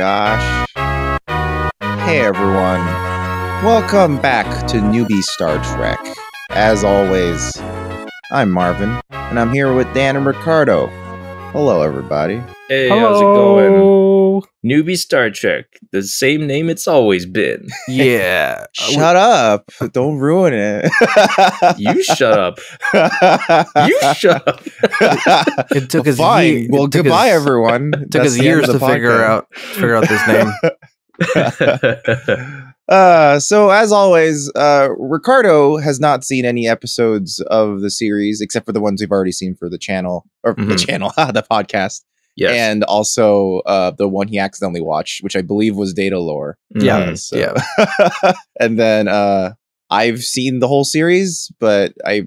gosh. Hey everyone. Welcome back to Newbie Star Trek. As always, I'm Marvin, and I'm here with Dan and Ricardo. Hello, everybody. Hey, how's it going? Newbie Star Trek, the same name it's always been. Yeah. Shut up. Don't ruin it. You shut up. You shut up. It took well, us fine. ye- well, it took goodbye, us- everyone. It took us years to figure out figure out this name. Uh, so as always, uh, Ricardo has not seen any episodes of the series except for the ones we've already seen for the channel or the Mhm. channel, the podcast, yes. and also uh, the one he accidentally watched, which I believe was Data Lore. Yeah. Uh, so- yeah. and then uh, I've seen the whole series, but I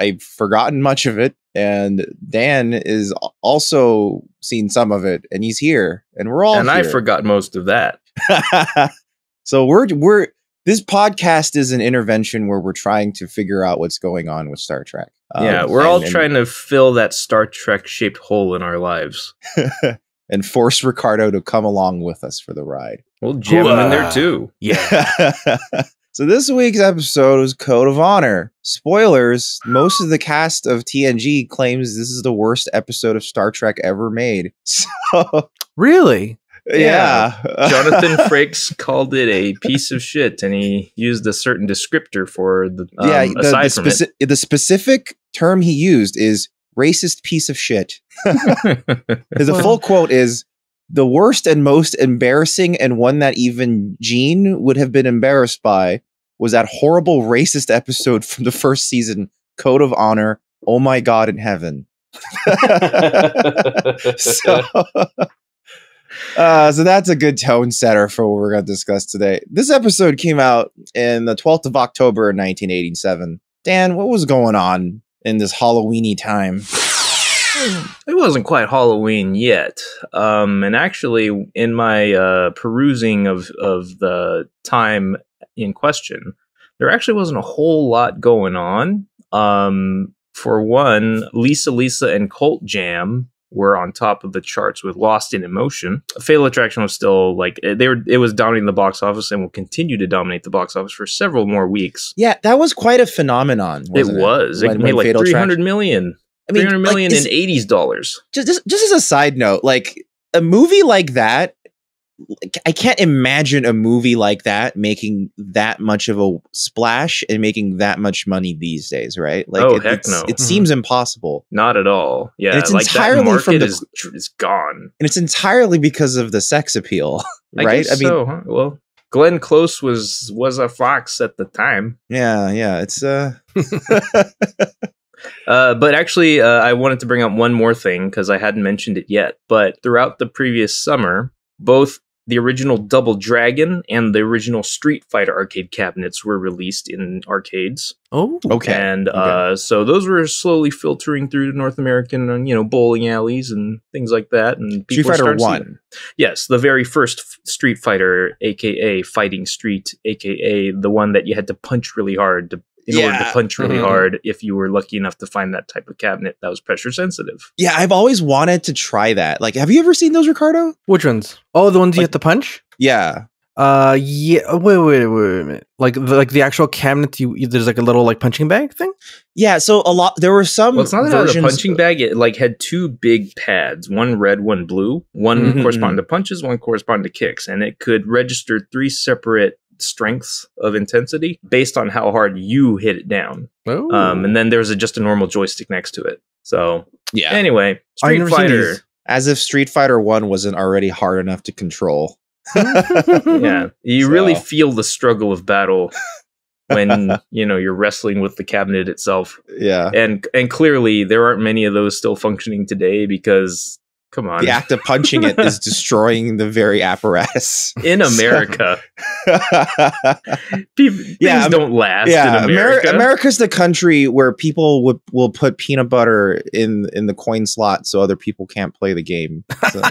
I've forgotten much of it. And Dan is also seen some of it, and he's here, and we're all and I forgot most of that. so we're we're this podcast is an intervention where we're trying to figure out what's going on with Star Trek. Yeah, Um, we're all and- and- trying to fill that Star Trek shaped hole in our lives. and force Ricardo to come along with us for the ride. We'll jam them in there too. Yeah. so this week's episode was Code of Honor. Spoilers: Most of the cast of TNG claims this is the worst episode of Star Trek ever made. So Really? Yeah, Jonathan Frakes called it a piece of shit, and he used a certain descriptor for the um, yeah. The, aside the, from speci- the specific term he used is racist piece of shit. The full quote is the worst and most embarrassing, and one that even Gene would have been embarrassed by was that horrible racist episode from the first season, Code of Honor. Oh my God in heaven. so, uh, so that's a good tone setter for what we're going to discuss today. This episode came out in the 12th of October, 1987. Dan, what was going on in this Halloweeny time? it wasn't quite Halloween yet. Um, and actually, in my uh, perusing of of the time in question, there actually wasn't a whole lot going on. Um, for one, Lisa Lisa and Cult Jam were on top of the charts with Lost in Emotion. Fatal Attraction was still like eh, they were. It was dominating the box office and will continue to dominate the box office for several more weeks. Yeah, that was quite a phenomenon. wasn't it was. It When- made when like three hundred million. I mean, Three hundred like, is- in eighties dollars. just, just just as a side note, like a movie like that, I can't imagine a movie like that making that much of a splash and making that much money these days, right? Like, Oh, it, heck it's- no. It Mhm. seems impossible, Not at all. Yeah, it's like entirely that market from the- is is gone. and it's entirely because of the sex appeal, I right? guess so. Huh? Well, Glenn Close was was a fox at the time. yeah, yeah, it's uh, Uh, but actually, uh, I wanted to bring up one more thing because I hadn't mentioned it yet. But throughout the previous summer, both the original Double Dragon and the original Street Fighter arcade cabinets were released in arcades. Oh. okay. And okay. uh, so those were slowly filtering through to North American, uh, you know, bowling alleys and things like that. And Street Fighter One. Yes, the very first Street Fighter, aka Fighting Street, aka the one that you had to punch really hard to, in order to punch really Mhm. hard if you were lucky enough to find that type of cabinet that was pressure sensitive. yeah, I've always wanted to try that. Like, have you ever seen those, Ricardo? Which ones? Oh, the ones you Like- have to punch? Yeah, Uh, yeah. oh, Wait, wait, wait, wait a minute. Like, the, like the actual cabinet. You you- there's like a little like punching bag thing. yeah. So a lot. There were some Well, it's not that it a versions. punching bag. It like had two big pads, one red, one blue. One Mhm, corresponded to punches, one corresponded to kicks, and it could register three separate strengths of intensity based on how hard you hit it down. Oh. Um, and then there's a, just a normal joystick next to it. So yeah, anyway, Street Fighter. these. as if Street Fighter One wasn't already hard enough to control. Yeah, you really feel the struggle of battle when you know you're wrestling with the cabinet itself. yeah. And and clearly there aren't many of those still functioning today because come on, The act of punching it is destroying the very apparatus. in America, people, Yeah, Am- don't last yeah, in Ameri- America. America's the country where people would will put peanut butter in in the coin slot so other people can't play the game. So,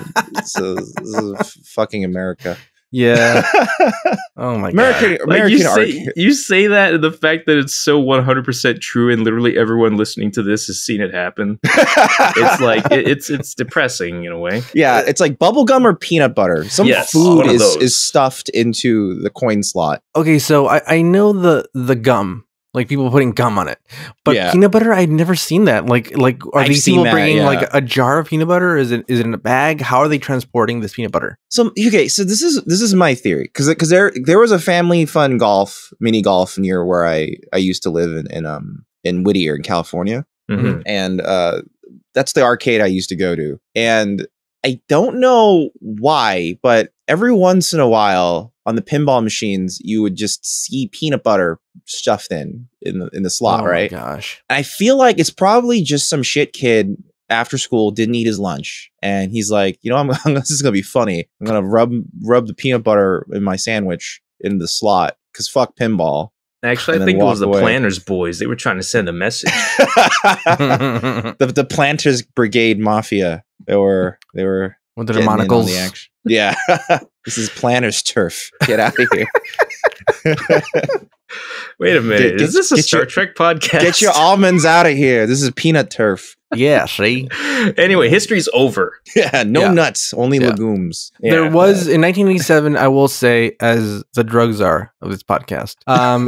so this is fucking America. Yeah. Oh my American god. Like American you art. say, you say that, and the fact that it's so 100% true, and literally everyone listening to this has seen it happen. It's like it, it's it's depressing in a way. yeah, it's like bubblegum or peanut butter. Some Yes, food is, is stuffed into the coin slot. Okay, so I, I know the the gum, like people putting gum on it, but Yeah. peanut butter, I'd never seen that. Like like are I've these people that, bringing yeah. like a jar of peanut butter? Is it is it in a bag? How are they transporting this peanut butter? So okay, so this is this is my theory because because there there was a family fun golf mini golf near where I I used to live in in um in Whittier in California Mhm. and uh that's the arcade I used to go to and I don't know why but every once in a while on the pinball machines you would just see peanut butter stuffed in in the in the slot oh my right gosh. I feel like it's probably just some shit kid after school didn't eat his lunch, and he's like, you know, I'm, I'm this is gonna be funny. I'm gonna rub rub the peanut butter in my sandwich in the slot because fuck pinball. Actually, I think it was the away. Planters boys. They were trying to send a message. the the Planters Brigade Mafia. They were they were With their getting in monocles. the. Yeah, this is Planters turf. Get out of here. Wait a minute. Get- Is this a get Star your- Trek podcast? Get your almonds out of here. This is peanut turf. Yeah, see. anyway, history's over. Yeah, no Yeah. nuts, only Yeah. legumes. There was in 1987, I will say, as the drugs are of this podcast. Um,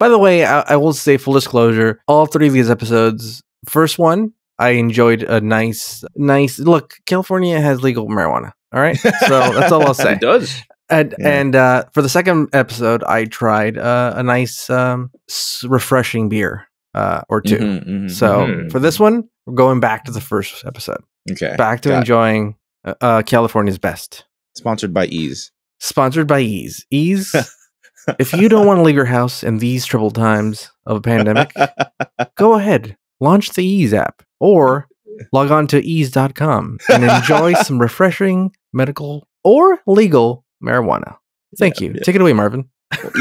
by the way, I, I will say full disclosure: all three of these episodes. First one, I enjoyed a nice, nice look. California has legal marijuana. All right, so that's all I'll say. It does. And Yeah. and uh, for the second episode, I tried uh, a nice, um, refreshing beer uh, or 2 Mhm, mhm, So Mhm. for this one, we're going back to the first episode, okay, back to got enjoying uh, uh, California's best. sponsored by Eaze. Sponsored by Eaze. Eaze. if you don't want to leave your house in these troubled times of a pandemic, go ahead, launch the Eaze app or log on to eaze.com and enjoy some refreshing medical or legal marijuana. Thank you. yeah. Take it away, Marvin.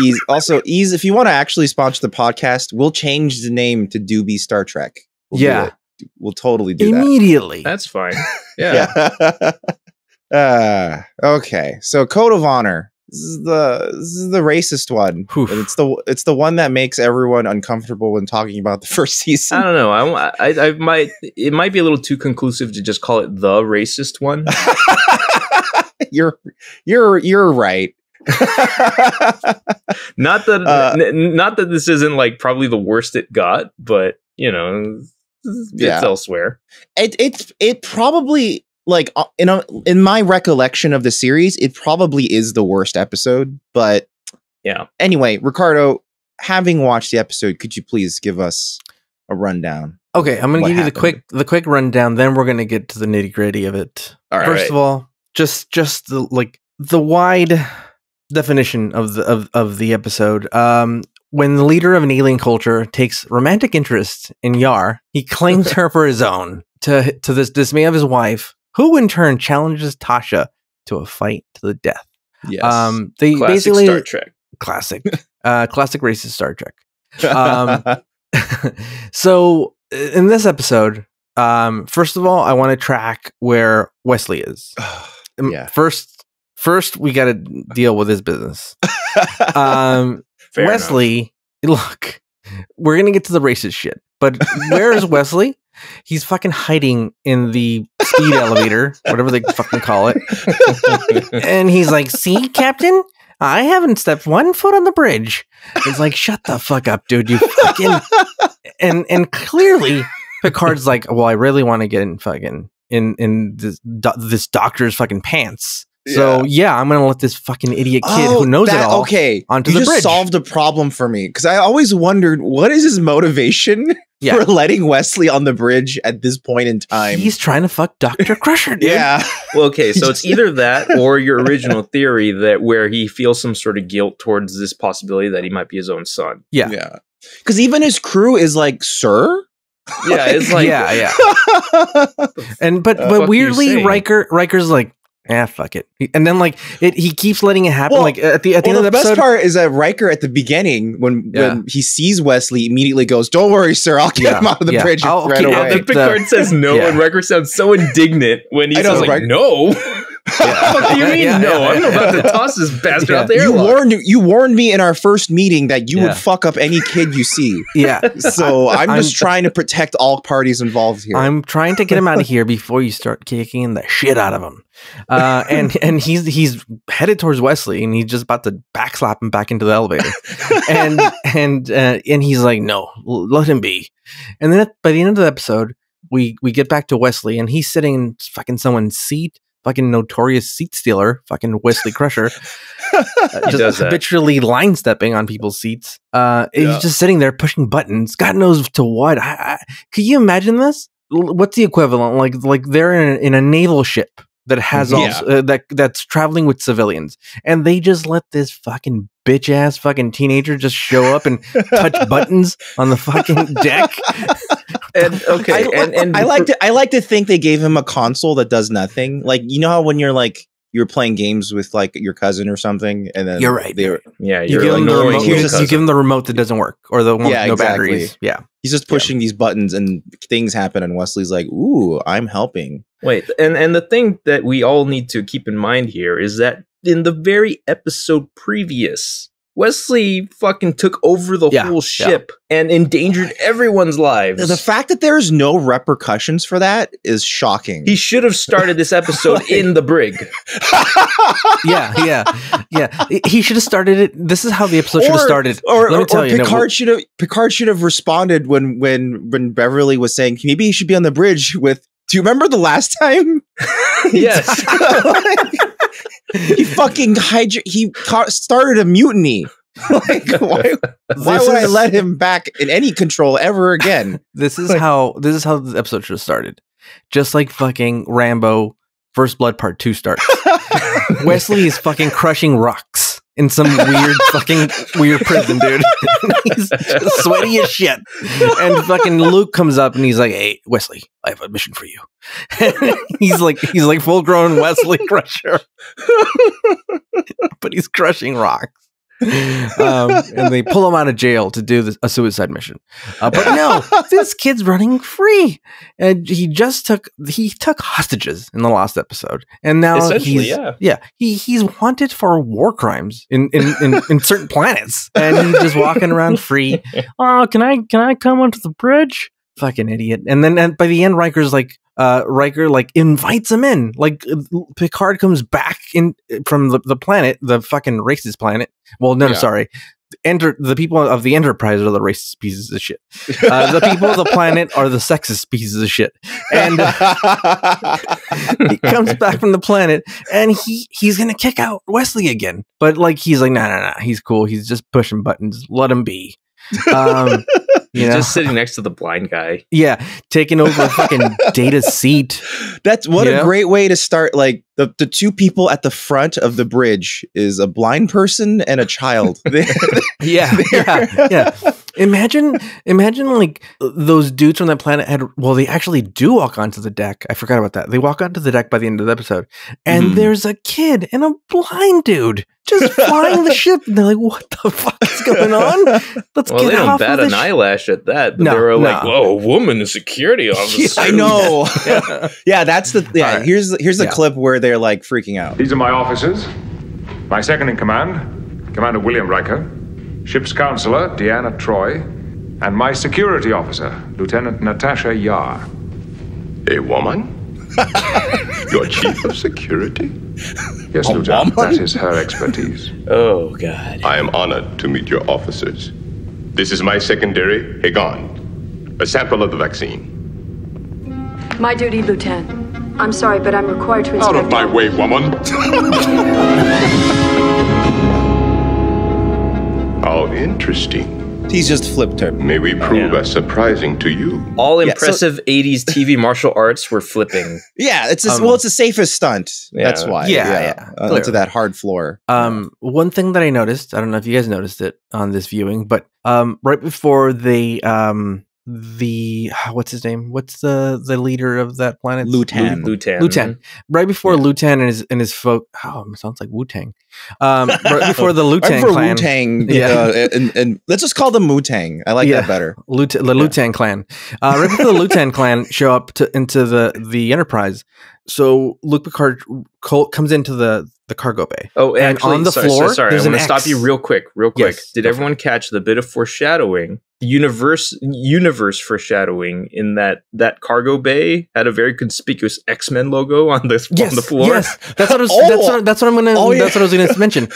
Eaze. Also, Eaze, if you want to actually sponsor the podcast, we'll change the name to Doobie Star Trek. We'll Yeah. We'll totally do that. Immediately. That's fine. Yeah. uh, okay. So Code of Honor. This is the this is the racist one. It's the it's the one that makes everyone uncomfortable when talking about the first season. I don't know. I, I, I might. It might be a little too conclusive to just call it the racist one. you're you're you're right. Not that. Uh, n- not that this isn't like probably the worst it got, but you know, it's Yeah. elsewhere. it it it probably like uh, in a, in my recollection of the series, it probably is the worst episode. But Yeah. anyway, Ricardo, having watched the episode, could you please give us a rundown? Okay, I'm going to What give you the quick the quick rundown. Then we're going to get to the nitty gritty of it. All First right. of all, just just the like the wide definition of the of, of the episode. Um, when the leader of an alien culture takes romantic interest in Yar, he claims her for his own. To to this dismay of his wife, who in turn challenges Tasha to a fight to the death. yes. Um, they Classic basically Star Trek. classic, uh, classic racist Star Trek. um, so in this episode, um, first of all, I want to track where Wesley is. Um, Yeah. First, first we got to deal with his business. Um, Fair enough. Wesley, look, we're gonna get to the racist shit, but where is Wesley? He's fucking hiding in the speed elevator, whatever they fucking call it, and he's like, "See, Captain." I haven't stepped one foot on the bridge. It's like, shut the fuck up, dude. You fucking and and clearly Picard's like, well, I really want to get in fucking in in this do- this doctor's fucking pants. So yeah, I'm gonna let this fucking idiot kid who oh, knows Oh, that- it all. Okay, onto you the just bridge. solved a problem for me because I always wondered what is his motivation Yeah. for letting Wesley on the bridge at this point in time. He's trying to fuck Doctor Crusher, dude. yeah, Well, okay, so it's either that or your original theory that where he feels some sort of guilt towards this possibility that he might be his own son. Yeah. yeah. Because even his crew is like, "Sir." Yeah, it's like yeah, yeah. And but Uh, but weirdly, saying? Riker Riker's like, ah, fuck it. And then like it, he keeps letting it happen. Well- like at the at the well, end the of the best part is that Riker at the beginning, when Yeah. when he sees Wesley, immediately goes, "Don't worry, sir. I'll get Yeah, him out of the yeah. bridge I'll right keep- away." I'll Yeah, the pick Picard says no, yeah. and Riker sounds so indignant when he I know, says like right? no. What do you mean? Yeah, no, yeah, I'm yeah. about to toss this bastard Yeah. out the You warned you warned me in our first meeting that you Yeah. would fuck up any kid you see. Yeah. So I'm, I'm- just trying to protect all parties involved here. I'm trying to get him out of here before you start kicking the shit out of him. Uh, and and he's he's headed towards Wesley, and he's just about to backslap him back into the elevator. And and uh, and he's like, "No, let him be." And then at, by the end of the episode, we we get back to Wesley, and he's sitting in fucking someone's seat. Fucking notorious seat stealer, fucking Wesley Crusher, uh, He just habitually line stepping on people's seats. Uh, Yeah. He's just sitting there pushing buttons. God knows to what. I, I, could you imagine this? What's the equivalent? Like like they're in a, in a naval ship that has all Yeah. uh, that that's traveling with civilians, and they just let this fucking bitch ass fucking teenager just show up and touch buttons on the fucking deck. and okay, I, and and I like to I like to think they gave him a console that does nothing. Like you know how when you're like you're playing games with like your cousin or something, and then You're right. They were, yeah, You you're give, them the remote, you, just- you give them the remote that doesn't work, or the one Yeah, with no exactly. batteries. Yeah, he's just pushing these buttons and things happen, and Wesley's like, "Ooh, I'm helping." Wait, and and the thing that we all need to keep in mind here is that in the very episode previous, Wesley fucking took over the Yeah, whole yeah. ship and endangered everyone's lives. The fact that there's no repercussions for that is shocking. he should have started this episode Like- in the brig. yeah, yeah, yeah. He should have started it. This is how the episode should have started. or, Let me or- tell or you, no, Picard should have Picard should have responded when when when Beverly was saying maybe he should be on the bridge with. Do you remember the last time? yes. He fucking hydra- he ca- started a mutiny. like why, why would I let him back in any control ever again? This is Like- how this is how the episode should have started. Just like fucking Rambo First Blood Part 2 starts. Wesley is fucking crushing rocks in some weird fucking weird prison, dude. he's sweaty as shit. And fucking Luke comes up and he's like, Hey, Wesley, I have a mission for you. he's like he's like full grown Wesley Crusher. but he's crushing rocks. um, and they pull him out of jail to do this, a suicide mission. Uh, but no, this kid's running free, and he just took he took hostages in the last episode, and now he's yeah. he he's wanted for war crimes in in, in, in certain planets, and he's just walking around free. Oh, can I can I come onto the bridge? Fucking idiot! And then and by the end, Riker's like. Uh, Riker like invites him in. Like Picard comes back in from the, the planet, the fucking racist planet. Well, no, no, Yeah. sorry. Enter the people of the Enterprise are the racist pieces of shit. Uh, the people of the planet are the sexist pieces of shit. And he comes back from the planet, and he he's gonna kick out Wesley again. But like he's like, no, no, no, He's cool. He's just pushing buttons. Let him be. Um, you He's know? just sitting next to the blind guy. yeah, taking over fucking data seat. That's what Yeah. a great way to start. Like the, the two people at the front of the bridge is a blind person and a child. Yeah, yeah, yeah. Imagine, imagine like those dudes from that planet had. Well, they actually do walk onto the deck. I forgot about that. They walk onto the deck by the end of the episode, and Mhm. there's a kid and a blind dude just flying the ship. And they're like, "What the fuck is going on? Let's Well, get they don't off bat of an this." eyelash at that. But No, they were like, no. "Whoa, a woman, a security officer." I know. Yeah. yeah, that's the yeah. Alright. Here's the- here's the Yeah. clip where they're like freaking out. These are my officers. My second in command, Commander William Riker. Ship's counselor, Deanna Troi. And my security officer, Lieutenant Natasha Yar. A woman? Your chief of security? Yes, A Lieutenant, woman? that is her expertise. Oh God. I am honored to meet your officers. This is my secondary, Hagon. A sample of the vaccine. My duty, Lieutenant. I'm sorry, but I'm required to Out inspect. of my way, woman! How interesting. He's just flipped her. May we prove Yeah. as surprising to you. All Yeah, so- impressive '80s TV martial arts were flipping. Yeah, it's a, Um, well, it's the safest stunt. Yeah. That's why. Yeah, yeah, Uh, onto that hard floor. Um, one thing that I noticed, I don't know if you guys noticed it on this viewing, but um, right before they um the what's his name? What's the the leader of that planet? Lutan. Lutan. Lutan. Right before Yeah. Lutan and his and his folk. Oh, it sounds like Wu Tang. Um, right before the Right Lutan Wu clan. Tang, Yeah. uh, and, and let's just call them Wu Tang. I like Yeah. that better. Lut- the Lutan clan. Uh, right before the Lutan clan show up to, into the the Enterprise, so Luc Picard co- comes into the the cargo bay. Oh, And actually, on the sorry, floor, sorry, sorry. I'm going to stop you real quick, real quick. Yes, Did go for everyone catch the bit of foreshadowing? Universe, universe foreshadowing in that that cargo bay had a very conspicuous X Men logo on the Yes, on the floor. yes, that's what I was, Oh. that's what, that's what I'm gonna Oh, yeah. that's what I was gonna mention.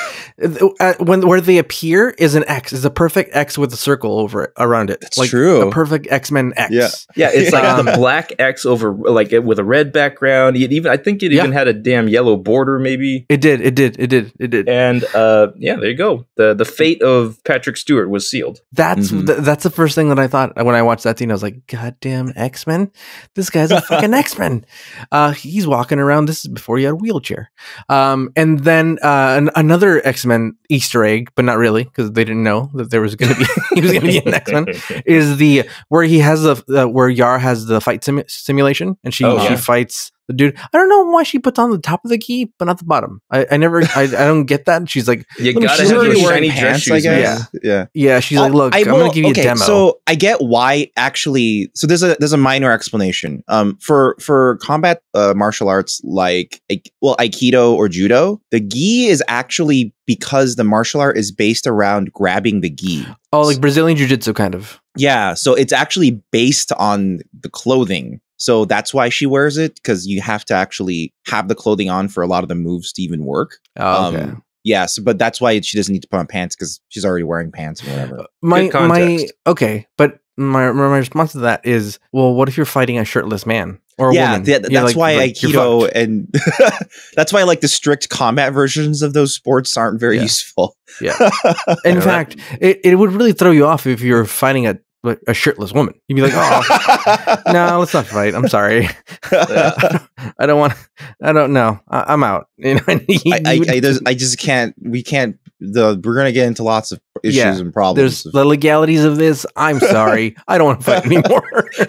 Uh, when where they appear is an X, is a perfect X with a circle over it around it. That's like true. A perfect X Men X. Yeah. Yeah, it's like Um, the black X over like with a red background. It even I think it Yeah. even had a damn yellow border, maybe. It did. It did. It did. It did. And uh, yeah, there you go. the The fate of Patrick Stewart was sealed. That's Mhm. th- that's the first thing that I thought when I watched that scene. I was like, "God damn X Men! This guy's a fucking X Men." Uh, he's walking around. This is before he had a wheelchair. Um, and then uh, an- another X Men Easter egg, but not really because they didn't know that there was going to be he was going to be an X Men. Is the where he has the uh, where Yar has the fight simu- simulation and she Oh, she yeah. fights the dude. I don't know why she puts on the top of the gi but not the bottom. I, I never I, I don't get that. She's like, You gotta show She's have your shiny wearing dress pants, shoes. I guess. Yeah. yeah, yeah. she's like, Oh, look, I I am gonna give you okay, a demo. So I get why actually. So there's a there's a minor explanation. Um, for for combat uh, martial arts like well aikido or judo, the gi is actually because the martial art is based around grabbing the gi. oh, like Brazilian Jiu Jitsu kind of. Yeah, so it's actually based on the clothing. So that's why she wears it because you have to actually have the clothing on for a lot of the moves to even work. Oh, okay. Um, yes, but that's why she doesn't need to put on pants because she's already wearing pants or whatever. my Good my okay, but my my response to that is, well, what if you're fighting a shirtless man or a yeah, woman? th- You're that's like- why like, Aikido and that's why like the strict combat versions of those sports aren't very Yeah. useful. Yeah. In fact, it, it would really throw you off if you're fighting a a shirtless woman. You'd be like, oh. No, let's not fight. I'm sorry. I don't want. I don't know. I, I'm out. You know, I, I, I, there's- I just can't. We can't. The we're gonna get into lots of issues Yeah, and problems. there's the legalities of this. I'm sorry. I don't want to fight anymore.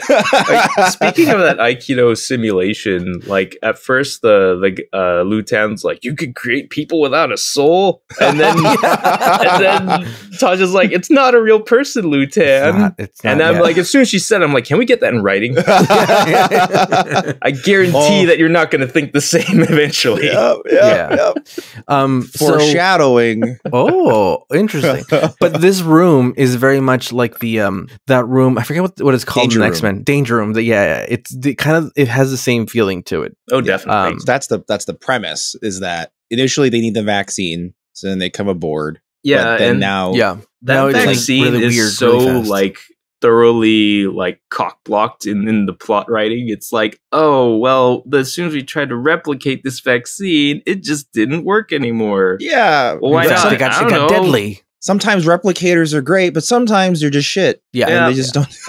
Like, speaking of that Aikido simulation, like at first the the uh, Lutan's like, you could create people without a soul, and then and then Tasha's like, it's not a real person, It's Lutan. not- it's and not I'm yet. like, as soon as she said, it, I'm like, can we get that in writing? I guarantee Oh. that you're not going to think the same eventually. Yep, yep, Yeah. yep. um, so, Foreshadowing. oh, interesting. but this room is very much like the um that room. I forget what what it's called Danger in room. X Men. Danger room. The, yeah, yeah, it's the kind of it has the same feeling to it. Oh, definitely. Um, So that's the that's the premise is that initially they need the vaccine, so then they come aboard. yeah, but then and now, yeah, that now it's, like, vaccine really is weird, so really like thoroughly like cock blocked in, in the plot writing it's like oh well as soon as we tried to replicate this vaccine it just didn't work anymore yeah. Well, why In not? It got, I it don't got know. deadly. Sometimes replicators are great, but sometimes they're just shit. Yeah, and Yeah. they just don't.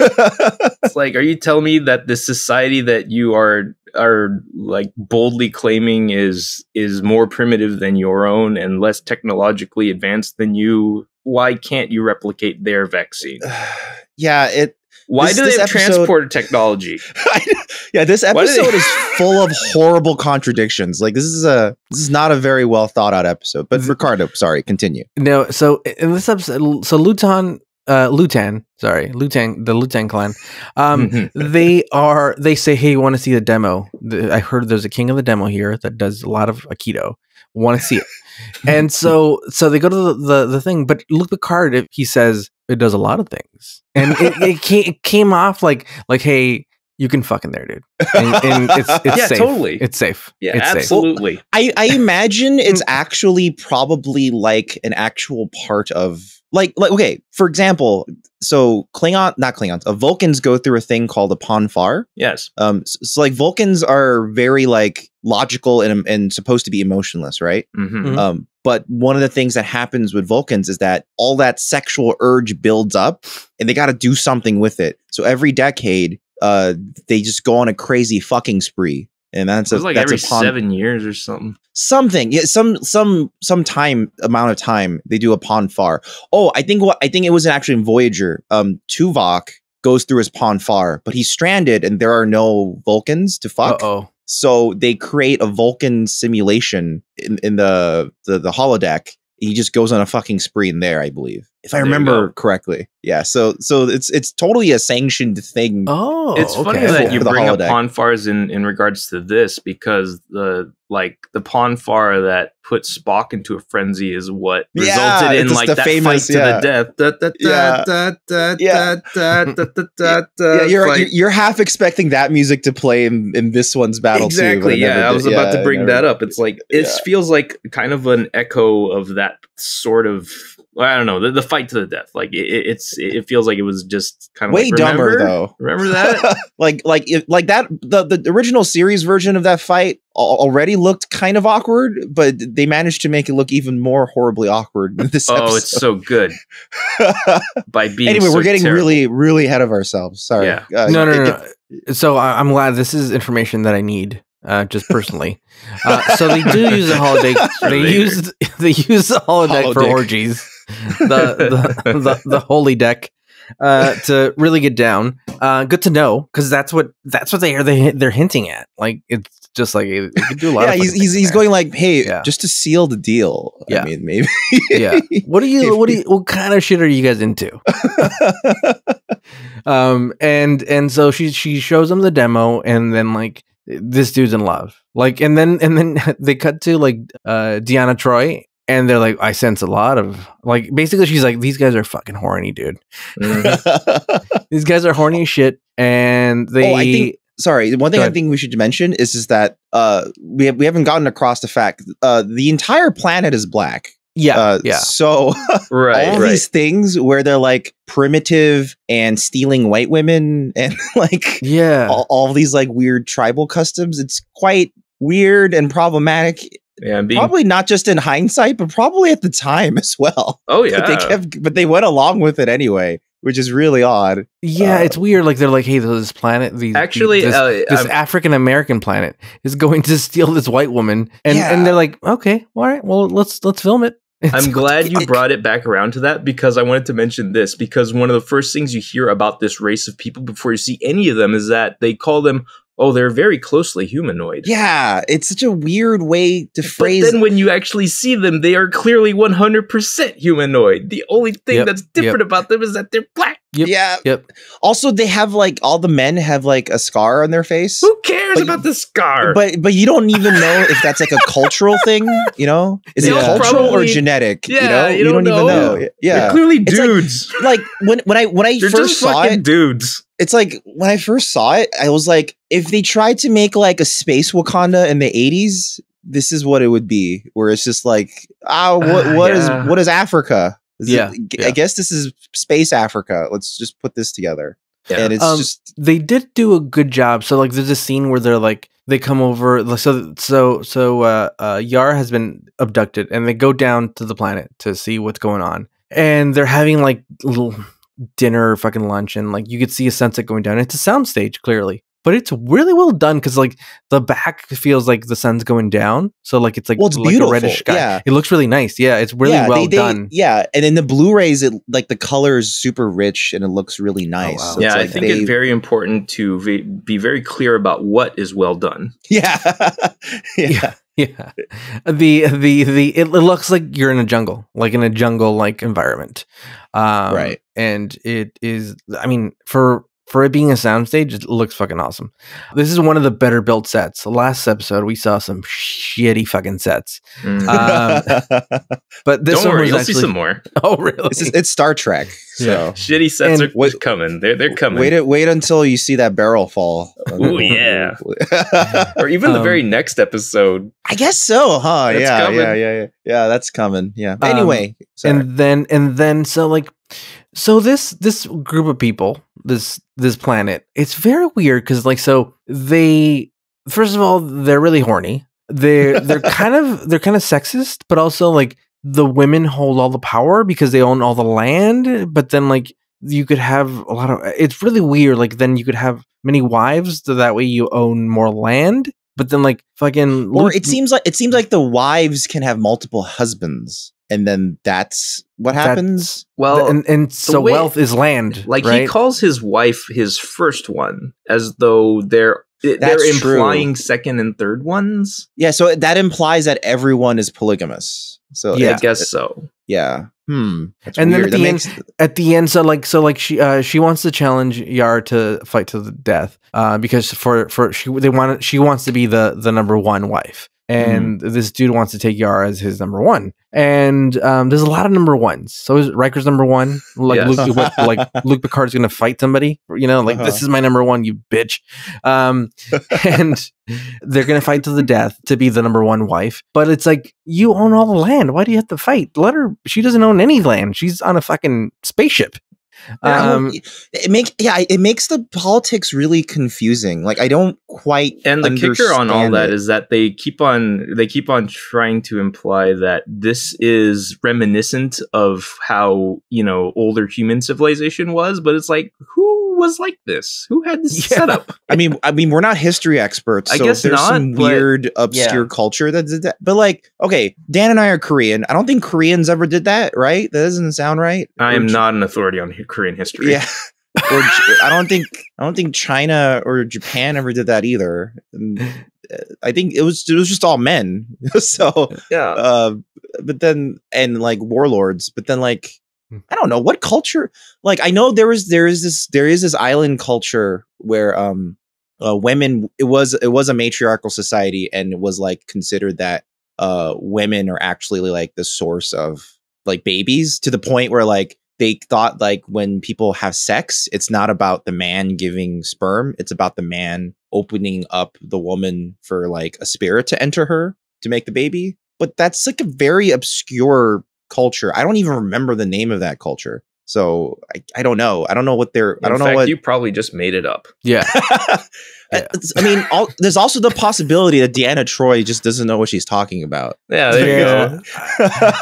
it's like are you telling me that the society that you are are like boldly claiming is is more primitive than your own and less technologically advanced than you why can't you replicate their vaccine yeah, it. Why This- do they this have episode- transporter technology yeah, this Why they- episode is full of horrible contradictions. Like this is a this is not a very well thought out episode. But Ricardo, sorry, continue. No, so in this episode, so Lutan, uh, Lutan, sorry, Lutan, the Lutan clan, um, they are. They say, "Hey, you want to see the demo? The, I heard there's a king of the demo here that does a lot of Aikido. Want to see it?" and so, so they go to the, the the thing. But Luc Picard, if he says it does a lot of things, and it, it, came, it came off like like, "Hey, you can fucking there, dude." And, and it's it's Yeah, safe. totally. It's safe. yeah it's safe. absolutely I, I imagine it's actually probably like an actual part of like like okay for example so Klingon not Klingons uh, Vulcans go through a thing called a Pon farr. Yes. Um so, so, like Vulcans are very like logical and and supposed to be emotionless right? Hmm Mhm. um but one of the things that happens with Vulcans is that all that sexual urge builds up and they got to do something with it. So every decade uh they just go on a crazy fucking spree and that's a like that's every seven years or something. Something yeah some some some time amount of time they do a pon farr. Oh i think what i think it was actually in voyager um tuvok goes through his pon farr but he's stranded and there are no vulcans to fuck. Oh. so they create a vulcan simulation in, in the, the the holodeck. He just goes on a fucking spree in there i believe if I There remember correctly. Yeah, so so it's it's totally a sanctioned thing. Oh, it's funny that For you the bring up holodeck. Pon farrs in in regards to this because the like the Pon farr that put Spock into a frenzy is what Yeah, resulted in like the that famous- fight to the death. Yeah. Yeah. yeah, you're, you're you're half expecting that music to play in, in this one's battle exactly it yeah never i did. was about Yeah, to bring never- that up it's like it Yeah. feels like kind of an echo of that sort of i don't know the, the fight to the death like it, it- it's it feels like it was just kind of Way like, dumber remember? though. remember that like like it, like that the the original series version of that fight already looked kind of awkward, but they managed to make it look even more horribly awkward in this oh it's so good by being anyway, so we're getting terrible. really really ahead of ourselves. Sorry. Yeah. Uh, no, no, it- no, no. So I- I'm glad this is information that I need, uh, just personally. uh, so they do use the holodeck. They use they use the holodeck for orgies. The the, the the holy deck uh, to really get down. Uh, good to know because that's what that's what they are they they're hinting at. Like it's just like it, it do a lot. yeah, he's he's, he's going like, hey, Yeah. just to seal the deal. Yeah. I mean, maybe. yeah. What do you what do you what kind of shit are you guys into? um and and so she she shows him the demo and then like this dude's in love like and then and then they cut to like uh deanna troi and they're like i sense a lot of like basically she's like these guys are fucking horny dude Mhm. these guys are horny as shit and they Oh, I think- Sorry, one thing I think we should mention is is that uh we have, we haven't gotten across the fact uh the entire planet is black. Yeah Uh, yeah So right all right these things where they're like primitive and stealing white women and like yeah all, all these like weird tribal customs, it's quite weird and problematic. yeah being Probably not just in hindsight, but probably at the time as well. oh But yeah they kept, but they went along with it anyway, which is really odd. yeah uh, it's weird like they're like hey this planet these actually this, uh, this African American planet is going to steal this white woman, and Yeah. and they're like, okay, all right, well let's let's film it. I'm glad you brought it back around to that because I wanted to mention this because one of the first things you hear about this race of people before you see any of them is that they call them oh they're very closely humanoid. Yeah, it's such a weird way to phrase. But then when you actually see them, they are clearly 100% humanoid. The only thing Yep, that's different about them is that they're black. Yep, Yeah. yep. Also, they have like all the men have like a scar on their face. Who cares But- about the scar? But but you don't even know if that's like a cultural thing, you know? Is Yeah. it cultural or Probably- genetic? you Yeah, know, you don't even know. know. they're Yeah, clearly It's like- dudes. like when when I when I They're first just saw fucking it, dudes. it's like when I first saw it, I was like, if they tried to make like a space Wakanda in the '80s, this is what it would be. Where it's just like, ah, what Ah, what is yeah. what is Africa? Is Yeah, it- yeah. I guess this is space Africa. Let's just put this together. Yeah. And it's Um, just They did do a good job. So like, there's a scene where they're like, they come over. So so so uh, uh, Yar has been abducted, and they go down to the planet to see what's going on, and they're having like little dinner, fucking lunch, and like you could see a sunset going down. It's a soundstage clearly. But it's really well done because like the back feels like the sun's going down, so like it's like Well, it's like beautiful, a reddish sky. yeah. It looks really nice. Yeah, it's really yeah, well they- they- done. Yeah, and in the Blu-rays, it like the color is super rich and it looks really nice. wow. So yeah, it's I think they- it's very important to ve- be very clear about what is well done. yeah, yeah, Yeah, the the the it, it looks like you're in a jungle, like in a jungle like environment, um, Right. And it is, I mean, for for it being a soundstage, it looks fucking awesome. This is one of the better built sets. Last episode, we saw some shitty fucking sets, Mm. Um, but this Don't one worry, was you'll actually. see some more. Oh, really? This is- it's Star Trek. So Yeah. Shitty sets And are wait- coming. They're they're coming. wait, wait until you see that barrel fall. Ooh, yeah. or even the Um, very next episode. I guess so, huh? That's yeah, coming. yeah, yeah, yeah, yeah. That's coming. Yeah. Um, Anyway, sorry. and then and then so like so this this group of people this this planet it's very weird because like so they first of all they're really horny. They're they're kind of they're kind of sexist but also like the women hold all the power because they own all the land but then like you could have a lot of it's really weird like then you could have many wives so that way you own more land but then like fucking or it seems like it seems like the wives can have multiple husbands, and then that's what That's- happens. Well, and and so way- wealth is land like right? he calls his wife his first one, as though they're They're That's true. implying second and third ones. Yeah, so that implies that everyone is polygamous. So Yeah. I guess so. yeah. Hmm. That's And then weird. at the That end- at the end so like so like she uh she wants to challenge yar to fight to the death uh because for for she they want she wants to be the the number one wife and this dude wants to take yar as his number one. And um there's a lot of number ones. So is Riker's number one. Like Yes. Luke what, like Luc Picard's gonna fight somebody? You know like this Uh-huh. is my number one you bitch. Um and they're gonna fight to the death to be the number one wife. But it's like you own all the land. Why do you have to fight? Let her she doesn't own any land. She's on a fucking spaceship um it makes yeah, it makes the politics really confusing. Like I don't quite And the kicker on all that it. is that they keep on they keep on trying to imply that this is reminiscent of how, you know, older human civilization was, but it's like who was like this? Who had this Yeah. setup? I mean, I mean, we're not history experts, I guess there's not, some but- weird, obscure culture that did that. But like, okay, Dan and I are Korean. I don't think Koreans ever did that, right? That doesn't sound right. I am Ch- not an authority on Korean history. Yeah. or I don't think I don't think China or Japan ever did that either. Uh, I think it was it was just all men. so, Yeah. uh, but then and like warlords. But then like. I don't know what culture. Like I know there is there is this there is this island culture where um uh, women it was it was a matriarchal society and it was like considered that uh women are actually like the source of like babies to the point where like they thought like when people have sex it's not about the man giving sperm it's about the man opening up the woman for like a spirit to enter her to make the baby but that's like a very obscure culture i don't even remember the name of that culture so i, I don't know i don't know what they're i don't know what you probably just made it up. yeah Yeah. I mean, all, there's also the possibility that Deanna Troi just doesn't know what she's talking about. Yeah, there you go.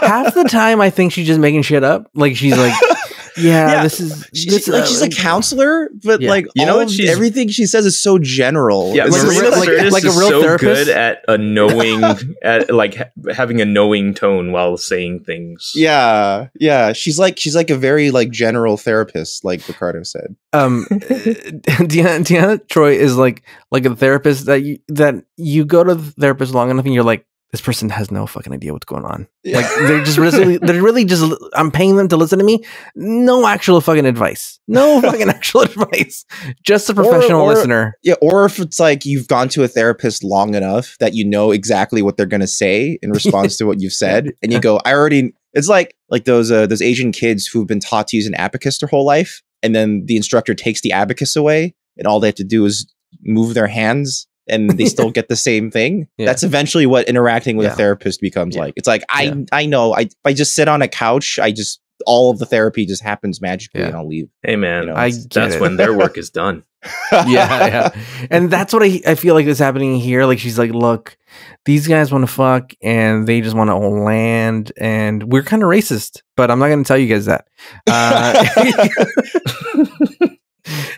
half the time I think she's just making shit up. Like she's like, yeah, Yeah. this is She- this, like uh, she's a counselor, but Yeah. like You know all what she's- everything she says is so general. Yeah, It's Like a real- Marina like- Sirtis like a is real so therapist? good at a knowing, at like ha- having a knowing tone while saying things. yeah, yeah. She's like she's like a very like general therapist, like Ricardo said. um Deanna, Deanna Troi is like like a therapist that you that you go to the therapist long enough and you're like this person has no fucking idea what's going on. Like they're just really they're really just I'm paying them to listen to me. No actual fucking advice. No fucking actual advice. Just a professional or- listener. Yeah, or if it's like you've gone to a therapist long enough that you know exactly what they're gonna say in response to what you've said, and you go, "I already." It's like like those uh, those Asian kids who've been taught to use an abacus their whole life, and then the instructor takes the abacus away, and all they have to do is move their hands, and they still get the same thing. Yeah. That's eventually what interacting with Yeah. a therapist becomes Yeah. like. It's like I Yeah. I know I if I just sit on a couch, I just all of the therapy just happens magically, Yeah. and I'll leave. Hey man, You know, I that's it. when their work is done. yeah, yeah. And that's what I, I feel like is happening here. Like she's like, look, these guys want to fuck and they just want to own land, and we're kind of racist, but I'm not going to tell you guys that. Uh,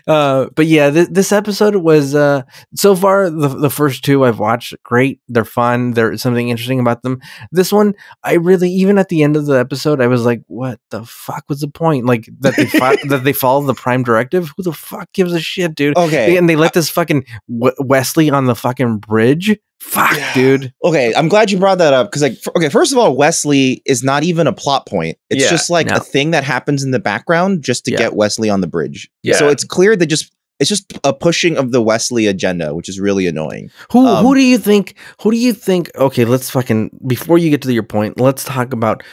uh, but yeah, th- this episode was uh, so far the the first two I've watched great. They're fun. There's something interesting about them. This one, I really even at the end of the episode, I was like, what the fuck was the point? Like that they that they follow the Prime Directive. Who the fuck gives a shit, dude? Okay, and they let this fucking w- Wesley on the fucking bridge. Fuck, Yeah. dude. Okay, I'm glad you brought that up because, like, okay, first of all, Wesley is not even a plot point. It's Yeah, just like no. a thing that happens in the background just to Yeah. get Wesley on the bridge. Yeah. So it's clear that just it's just a pushing of the Wesley agenda, which is really annoying. Who Um, who do you think? Who do you think? Okay, let's fucking before you get to your point, let's talk about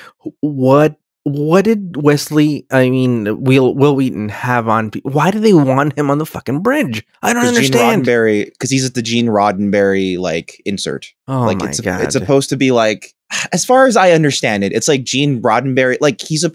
what what did Wesley? I mean, Will Wil Wheaton have on? Why do they want him on the fucking bridge? I don't Gene understand. Roddenberry, because he's at the Gene Roddenberry like insert. Oh like my it's god! it's supposed to be like, as far as I understand it, it's like Gene Roddenberry. Like he's a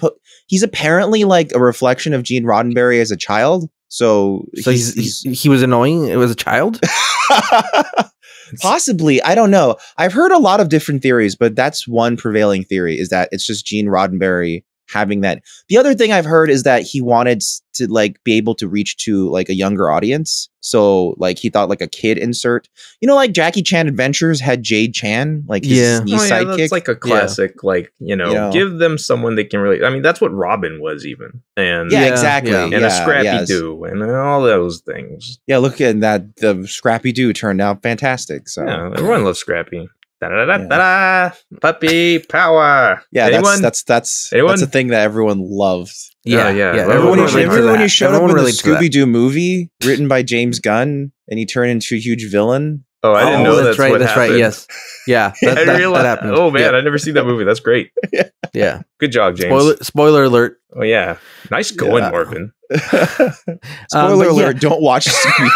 he's apparently like a reflection of Gene Roddenberry as a child. So so he's, he's, he was annoying. It was a child. Possibly, I don't know. I've heard a lot of different theories, but that's one prevailing theory is that it's just Gene Roddenberry having that. The other thing I've heard is that he wanted to like be able to reach to like a younger audience. So like he thought like a kid insert. You know, like Jackie Chan Adventures had Jade Chan, like his Yeah. niece Oh, yeah, sidekick. that's like a classic, like you know, You know. give them someone they can really. I mean, that's what Robin was even, and yeah, Yeah, exactly. yeah. and yeah, a Scrappy yes. Doo, and all those things. Yeah, look at that. The Scrappy Doo turned out fantastic. So Yeah, everyone loves Scrappy. Da da da Yeah. da da. Puppy power. yeah, anyone? that's that's that's Anyone? that's a thing that everyone loved. Yeah, yeah. yeah. Everyone Remember when, you, relates remember to when that. you showed Everyone up in the relates to that. Scooby Doo movie written by James Gunn and he turned into a huge villain? oh, I oh, didn't oh, know that's, that's, right. what that's happened. right. Yes. Yeah. I That, that, that happened. Oh man, Yeah. I never seen that movie. That's great. yeah. Good job, James. Spoiler, spoiler alert. Oh yeah, nice going, Yeah. Marvin. Spoiler Um, alert, yeah. don't watch Scooby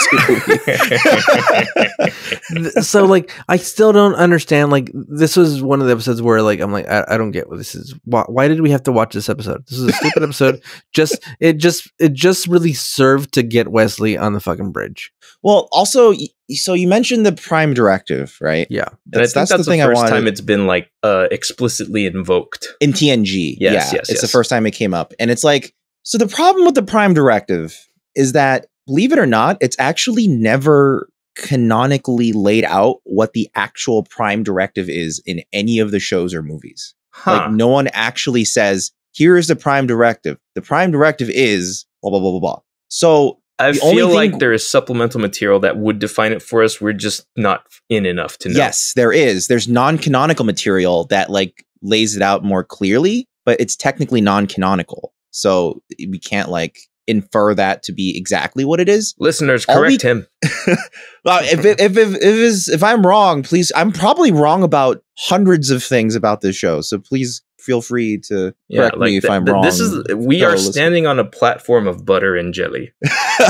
Doo. So like I still don't understand like this was one of the episodes where like I'm like I, I don't get what this is why, why did we have to watch this episode this is a stupid episode just it just it just really served to get Wesley on the fucking bridge well, also, so you mentioned the Prime Directive, right? yeah And I think that's, the the, thing I first wanted time it's been like uh, explicitly invoked. in TNG. Yes, yeah, yes, it's the first time it came up, and it's like so. The problem with the Prime Directive is that, believe it or not, it's actually never canonically laid out what the actual Prime Directive is in any of the shows or movies. Huh. Like no one actually says, "Here is the Prime Directive." The Prime Directive is blah blah blah blah blah. So I feel like there is supplemental material that would define it for us. We're just not in enough to know. Yes, there is. There's non-canonical material that like lays it out more clearly, but it's technically non-canonical. So we can't like infer that to be exactly what it is. Listeners, All correct we- him. Well, if if if if, if, is, if I'm wrong, please. I'm probably wrong about hundreds of things about this show. So please feel free to correct me if th- I'm th- wrong. This is we are listeners. standing on a platform of butter and jelly.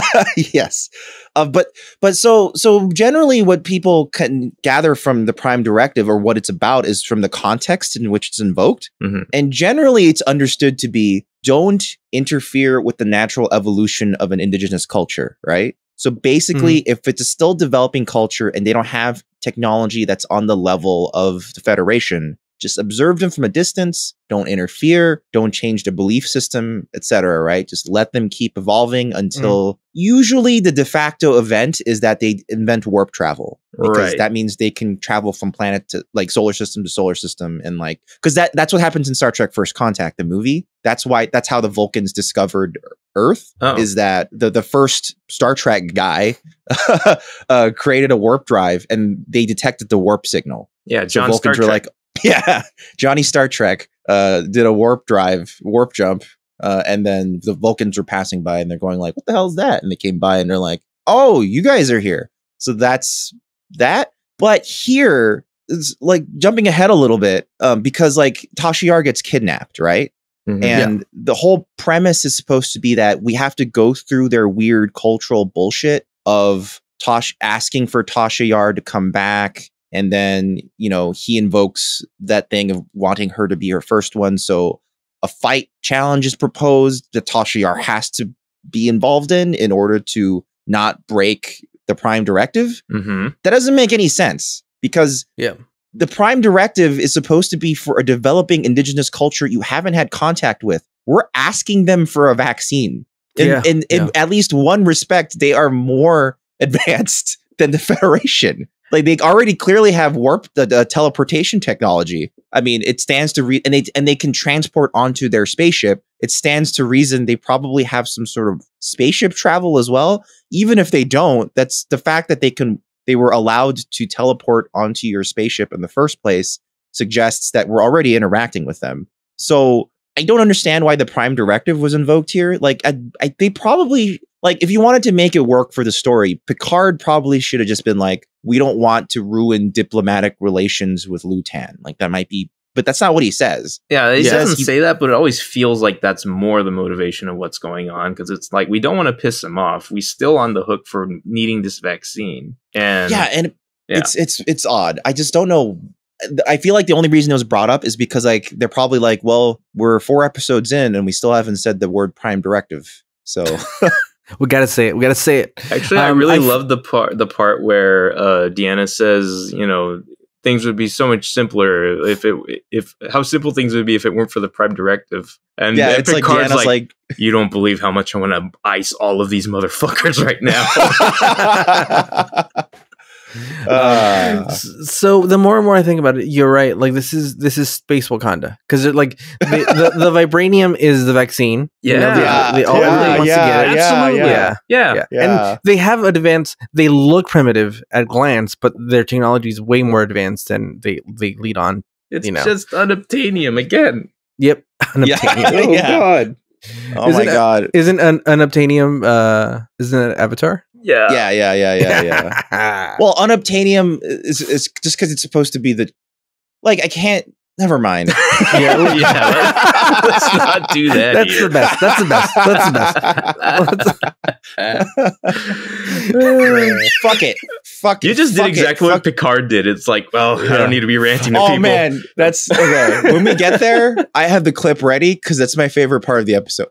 yes, uh, but but so so generally, what people can gather from the Prime Directive or what it's about is from the context in which it's invoked, Mhm. and generally, it's understood to be don't interfere with the natural evolution of an indigenous culture, right? So basically, if it's a still developing culture and they don't have technology that's on the level of the Federation, just observe them from a distance, don't interfere, don't change the belief system, etc., right? Just let them keep evolving until usually the de facto event is that they invent warp travel. Because Right. that means they can travel from planet to like solar system to solar system and like because that that's what happens in Star Trek First Contact, the movie. That's why that's how the Vulcans discovered Earth Oh. is that the the first Star Trek guy uh, created a warp drive and they detected the warp signal. Yeah, So John Vulcans Star were Trek. like, yeah, Johnny Star Trek uh, did a warp drive, warp jump, uh, and then the Vulcans were passing by and they're going like, "What the hell is that?" And they came by and they're like, "Oh, you guys are here." So that's that. But here is like jumping ahead a little bit um, because like Tasha Yar gets kidnapped, right? Mhm. And the whole premise is supposed to be that we have to go through their weird cultural bullshit of Tosh asking for Tasha Yar to come back. And then, you know, he invokes that thing of wanting her to be her first one. So a fight challenge is proposed that Tasha Yar has to be involved in in order to not break the prime directive Mhm. that doesn't make any sense because Yeah. the prime directive is supposed to be for a developing indigenous culture you haven't had contact with we're asking them for a vaccine in, Yeah, in, in yeah. at least one respect they are more advanced than the federation like they already clearly have warp the, the teleportation technology. I mean it stands to re- and they and they can transport onto their spaceship. It stands to reason they probably have some sort of spaceship travel as well. Even if they don't that's the fact that they can they were allowed to teleport onto your spaceship in the first place suggests that we're already interacting with them. So i don't understand why the prime directive was invoked here. Like I, I they probably like if you wanted to make it work for the story picard probably should have just been like we don't want to ruin diplomatic relations with lutan like that might be but that's not what he says Yeah, he Yeah. doesn't He- say that, but it always feels like that's more the motivation of what's going on because it's like we don't want to piss him off. We still on the hook for needing this vaccine, and yeah and Yeah. it's it's it's odd i just don't know i feel like the only reason it was brought up is because like they're probably like well we're four episodes in and we still haven't said the word prime directive so we gotta say it we gotta say it Actually, I Um, really I f- love the part the part where uh, Deanna says, you know, things would be so much simpler if it if how simple things would be if it weren't for the Prime Directive. And yeah, and it's like Picard's Deanna's like, you don't believe how much I want to ice all of these motherfuckers right now. Uh, so the more and more I think about it, you're right. Like this is this is space Wakanda because like the, the the vibranium is the vaccine. You know, Yeah. they- Yeah, they, all yeah, everyone wants yeah, to get it. yeah, Absolutely. yeah. yeah. Yeah. Yeah. And they have advanced they look primitive at glance, but their technology is way more advanced than they they lead on. It's You know. just unobtainium again. Yep. Yeah. Unobtainium. Yeah. god. oh Isn't my it- god. Isn't an unobtainium uh isn't it Avatar? Yeah. Yeah, yeah, yeah, yeah, yeah. well, unobtainium is, is just because it's supposed to be the like I can't. Never mind. Yeah, Oh, yeah. Let's, let's not do that. That's here. the best. That's the best. That's the best. Fuck it. Fuck. It. You it. just did Fuck it. exactly what Fuck- Picard did. It's like, well, I don't need to be ranting to Oh people. man, that's okay. When we get there, I have the clip ready because that's my favorite part of the episode.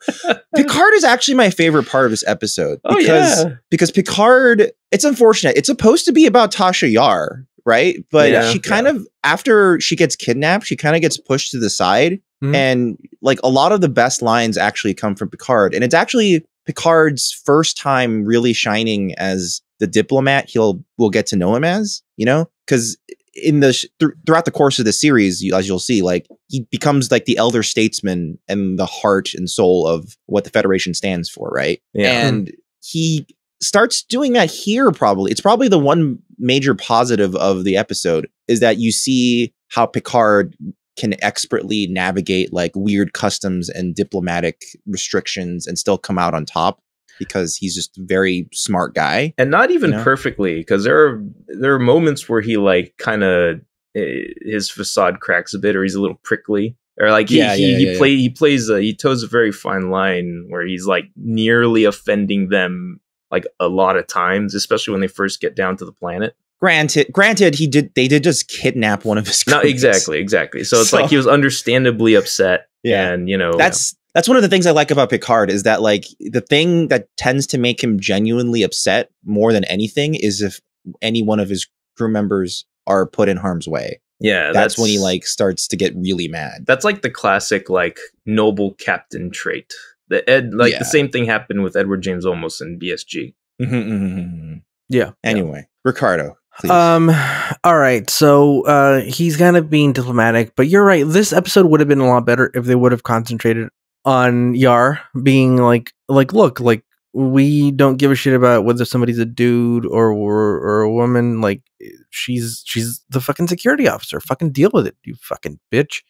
Picard is actually my favorite part of this episode Oh because yeah. because Picard. It's unfortunate. It's supposed to be about Tasha Yar, right? But Yeah. she kind of after she gets kidnapped, she kind of gets pushed to the side, Mhm. and like a lot of the best lines actually come from Picard, and it's actually Picard's first time really shining as the diplomat. He'll we'll get to know him as you know because in the sh- thr- throughout the course of the series, you, as you'll see, like he becomes like the elder statesman and the heart and soul of what the Federation stands for, right? Yeah. And he starts doing that here. Probably, it's probably the one major positive of the episode is that you see how Picard can expertly navigate like weird customs and diplomatic restrictions and still come out on top because he's just a very smart guy. and not even You know? perfectly because there are there are moments where he like kind of eh, his facade cracks a bit or he's a little prickly or like he Yeah, he, yeah, he yeah, play he plays a, he toes a very fine line where he's like nearly offending them like a lot of times especially when they first get down to the planet Granted, granted, he did. They did just kidnap one of his. no crewmates. exactly exactly so it's So- like he was understandably upset Yeah. and you know That's that's one of the things I like about Picard is that like the thing that tends to make him genuinely upset more than anything is if any one of his crew members are put in harm's way. yeah That's, when he like starts to get really mad. that's like the classic like noble captain trait the ed like Yeah. the same thing happened with edward james olmos in bsg Yeah. Anyway, Ricardo. Please. Um. All right. So uh, he's kind of being diplomatic, but you're right. This episode would have been a lot better if they would have concentrated on Yar being like, like, look, like we don't give a shit about whether somebody's a dude or or, or a woman. Like she's she's the fucking security officer. Fucking deal with it, you fucking bitch.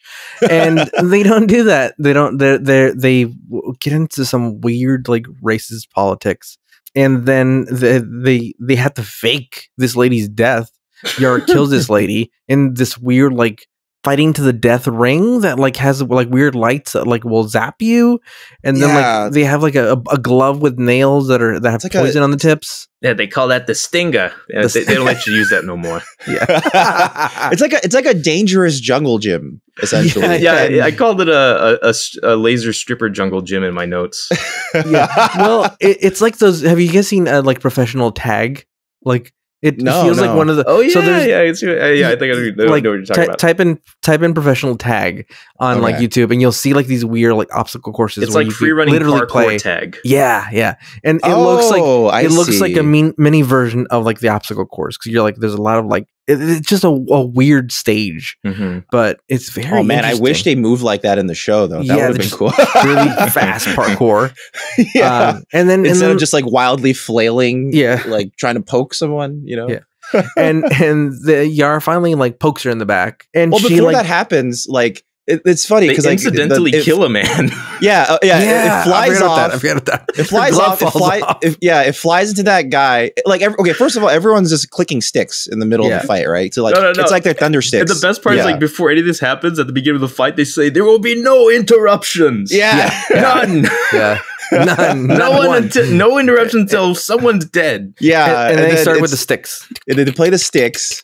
And they don't do that. They don't. They they they get into some weird like racist politics and then they they they have to fake this lady's death. Yar kills this lady in this weird like fighting to the death ring that like has like weird lights that like will zap you, and then Yeah. like they have like a, a glove with nails that are that have It's like a- poison on the tips. Yeah, they call that the stinger. The they, they don't let you use that no more. yeah it's like a it's like a dangerous jungle gym essentially. Yeah, Yeah, I, I called it a a laser stripper jungle gym in my notes. yeah. Well, it, it's like those. Have you guys seen uh, like professional tag? Like it No, feels like one of the. Oh yeah, so there's yeah, it's, yeah. I think I know, like know what you're talking about. type in type in professional tag on like YouTube, and you'll see like these weird like obstacle courses. it's where like free running literally parkour play. tag. Yeah, yeah, and it looks like Oh, I it looks like a mean, mini version of like the obstacle course because you're like there's a lot of like it, it's just a, a weird stage, hmm but it's very. Oh man, I wish they moved like that in the show though. That Yeah, would have been cool. really fast parkour. yeah. Um, and then and Instead then of just like wildly flailing, Yeah. like trying to poke someone, you know. Yeah. and and the Yar finally like pokes her in the back, and Well, she before like that happens, like it, it's funny because like incidentally the- it- kill a man. Yeah, uh, yeah, it- yeah, it, flies I off. That. I forgot about that. It flies off. It falls fly, off. If, yeah, it flies into that guy. Like, every, okay, first of all, everyone's just clicking sticks in the middle Yeah. of the fight, right? So like, No, no, no. it's like they're thunder sticks. and the best part yeah. is like before any of this happens, at the beginning of the fight, they say there will be no interruptions. yeah, none. yeah, none, no not one, one. until, no interruption until someone's dead. yeah, and, and they start with the sticks. and they play the sticks.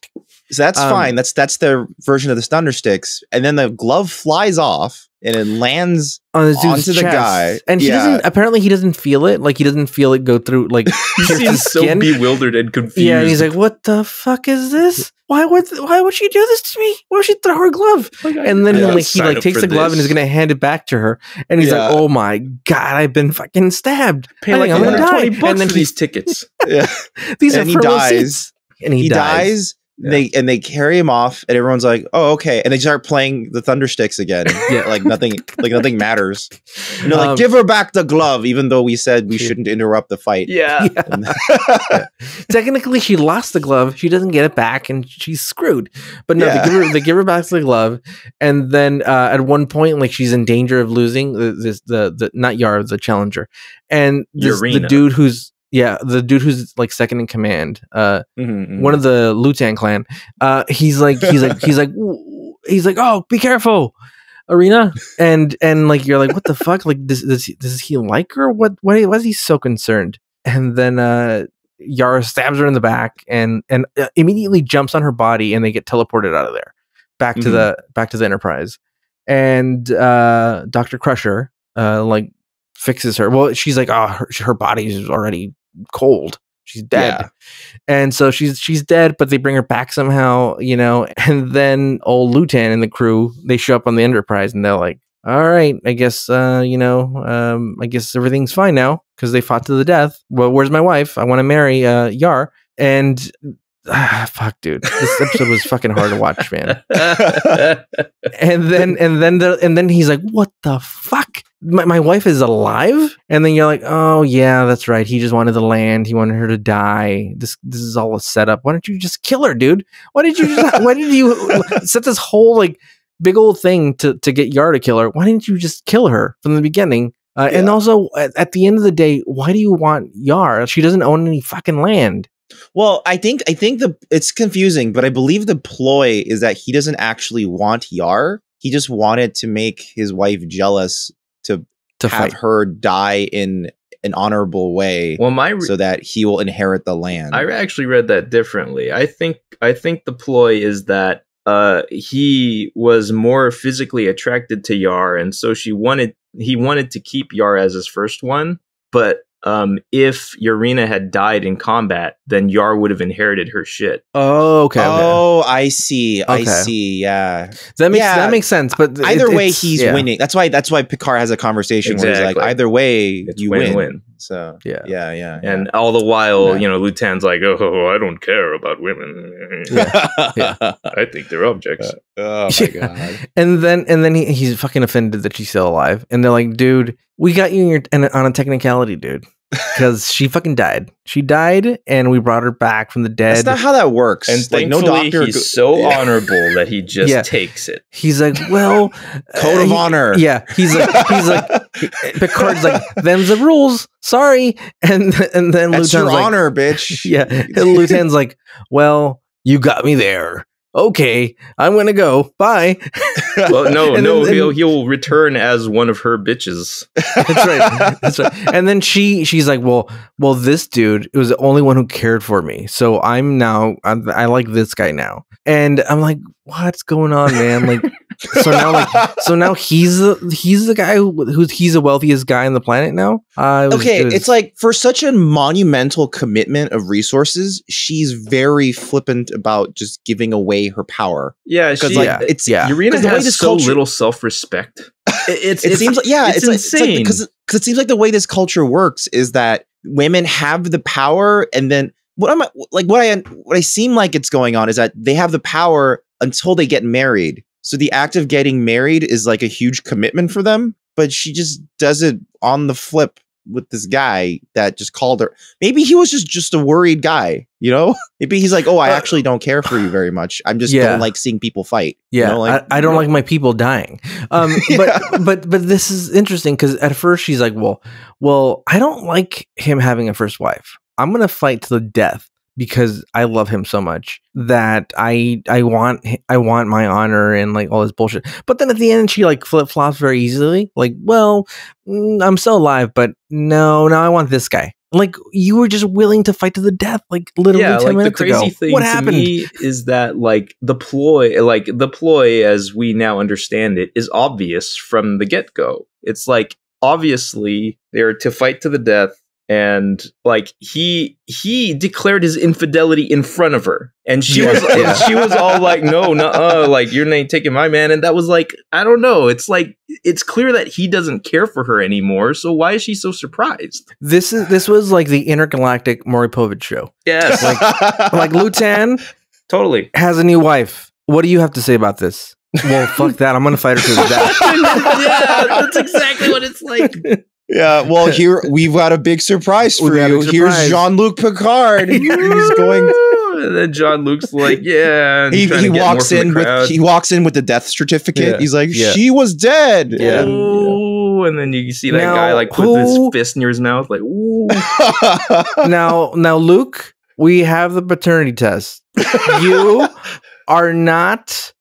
So that's Um, fine. That's that's their version of the thunder sticks. And then the glove flies off, and it lands on this dude's onto the chest. guy. and he doesn't. Apparently, he doesn't feel it. Like he doesn't feel it go through. Like He pierce seems his so bewildered and confused. Yeah, and he's like, "What the fuck is this? Why would why would she do this to me? Why would she throw her glove?" And then I he, like he like takes the glove and is gonna hand it back to her, and he's Yeah. like, "Oh my god, I've been fucking stabbed. pay I like think I'm gonna die." 120 bucks And then for he, these tickets. yeah. these and are he for dies. receipts. and he, he, dies. dies. They and they carry him off, and everyone's like, "Oh, okay." And they start playing the Thundersticks again. Yeah. like nothing, like nothing matters. And they're like, Um, "Give her back the glove," even though we said we Yeah. shouldn't interrupt the fight. Yeah. Yeah. Technically, she lost the glove. She doesn't get it back, and she's screwed. But no, Yeah. they give her they give her back the glove, and then uh, at one point, like she's in danger of losing the this the the not Yar the challenger, and this, the dude who's yeah the dude who's like second in command, uh, Mhm, one of the Lutan clan. Uh, he's like he's like he's like he's like oh be careful. Arena and and like you're like what the fuck like does does he, does he like her what why why is he so concerned and then uh Yara stabs her in the back and and uh, immediately jumps on her body and they get teleported out of there back to Mhm. the back to the Enterprise and uh Dr. Crusher uh like fixes her. Well she's like oh her, her body is already cold. She's dead. Yeah. and so she's she's dead but they bring her back somehow you know? And then old Lutan and the crew they show up on the Enterprise and they're like all right i guess uh you know um i guess everything's fine now because they fought to the death. Well where's my wife? I want to marry uh yar. And ah, fuck dude. This episode was fucking hard to watch man. And then and then the, and then he's like what the fuck my, my wife is alive and then you're like oh yeah that's right. He just wanted the land. He wanted her to die. This this is all a setup. Why don't you just kill her dude? Why did you just why did you set this whole like big old thing to to get Yar to kill her? Why didn't you just kill her from the beginning? Uh, and also at, at the end of the day why do you want Yar? She doesn't own any fucking land. Well, I think I think the it's confusing, but I believe the ploy is that he doesn't actually want Yar. He just wanted to make his wife jealous to, to have fight her die in an honorable way, well, my re- so that he will inherit the land. I actually read that differently. I think I think the ploy is that uh, he was more physically attracted to Yar, and so she wanted he wanted to keep Yar as his first one. But um, if Yareena had died in combat, then Yar would have inherited her shit. oh okay, okay. Oh, I see. I see. Yeah. that makes yeah. that makes sense but th- Either it- way, he's yeah. winning. That's why. That's why Picard has a conversation where he's like, either way, It's you win-win. win. So Yeah. yeah, yeah. And all the while, Yeah. you know, Lutan's like, oh, oh, "Oh, I don't care about women. yeah. I think they're objects." Uh, oh my Yeah. god. And then and then he, he's fucking offended that she's still alive. And they're like, dude, we got you in your, in on a technicality, dude. Because she fucking died. She died and we brought her back from the dead. That's dead. not how that works. And like no thankfully, doctor. he's go- so honorable that he just Yeah. takes it. he's like, well, Code uh, of he- honor. Yeah. He's like, he's like, Picard's like, them's the rules. Sorry. And and then That's Lutan's your like, honor, bitch. yeah. And Lutan's like, well, you got me there. Okay, I'm gonna go. Bye. Well, no, And no, then- he'll he'll return as one of her bitches. That's right. That's right. And then she she's like, well, well, this dude was the only one who cared for me, so I'm now I'm, I like this guy now. And I'm like, what's going on, man? Like, so now like so now he's the he's the guy who, who's he's the wealthiest guy on the planet now. Uh, it was- okay, it was- it's like for such a monumental commitment of resources, she's very flippant about just giving away her power. Yeah, Because like yeah, it's yeah. Yareena 'cause the way has this so culture- little self-respect. It, it's it it's- seems like yeah, it's, it's, like- it's like insane. because because it seems like the way this culture works is that women have the power, and then what am I like? What I what I seem like it's going on is that they have the power until they get married. So the act of getting married is like a huge commitment for them, but she just does it on the flip with this guy that just called her. Maybe he was just just a worried guy, you know? Maybe he's like, "Oh, I Uh, actually don't care for you very much. I'm just Yeah. don't like seeing people fight." you Yeah, know, like- I, I don't like my people dying. Um, but but but this is interesting because at first she's like, well, well, I don't like him having a first wife. I'm gonna fight to the death because I love him so much that I I want I want my honor and like all this bullshit. But then at the end she like flip flops very easily. Like, well, mm, I'm still alive, but no, no, I want this guy. Like you were just willing to fight to the death, like literally yeah, ten like the minutes crazy ago. thing what to happened? me is that like the ploy, like the ploy as we now understand it, is obvious from the get go. It's like obviously they're to fight to the death, and like he he declared his infidelity in front of her, and she Yeah. was and she was all like, "No, no, uh, like you're not taking my man," and that was like, I don't know. It's like it's clear that he doesn't care for her anymore. So why is she so surprised? This is this was like the intergalactic Maury Povich show. Yes, like Like Lutan totally. has a new wife. What do you have to say about this? Well, fuck that. I'm gonna fight her to the death. yeah, that's exactly what it's like. Yeah, well, here we've got a big surprise for We got a you. big Here's surprise. Jean Luc Picard. He's going. And then Jean-Luc's like, yeah. He, he to get more walks in with he walks in with the death certificate. Yeah, He's like, yeah. she was dead. Yeah. And- Ooh, and then you see that Now, guy like put who- his fist near his mouth, like, ooh. now, now, Luc, we have the paternity test. You are not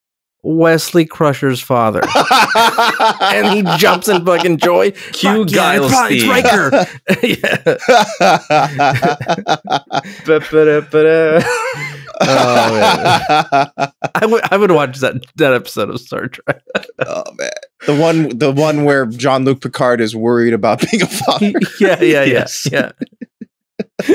Wesley Crusher's father. and he jumps in fucking joy. Cue Fuck yeah, it's, probably- it's Riker. yeah. Oh, man. I would I would watch that that episode of Star Trek. oh man, the one the one where Jean Luc Picard is worried about being a father. yeah, yeah, yeah, Yes. yeah.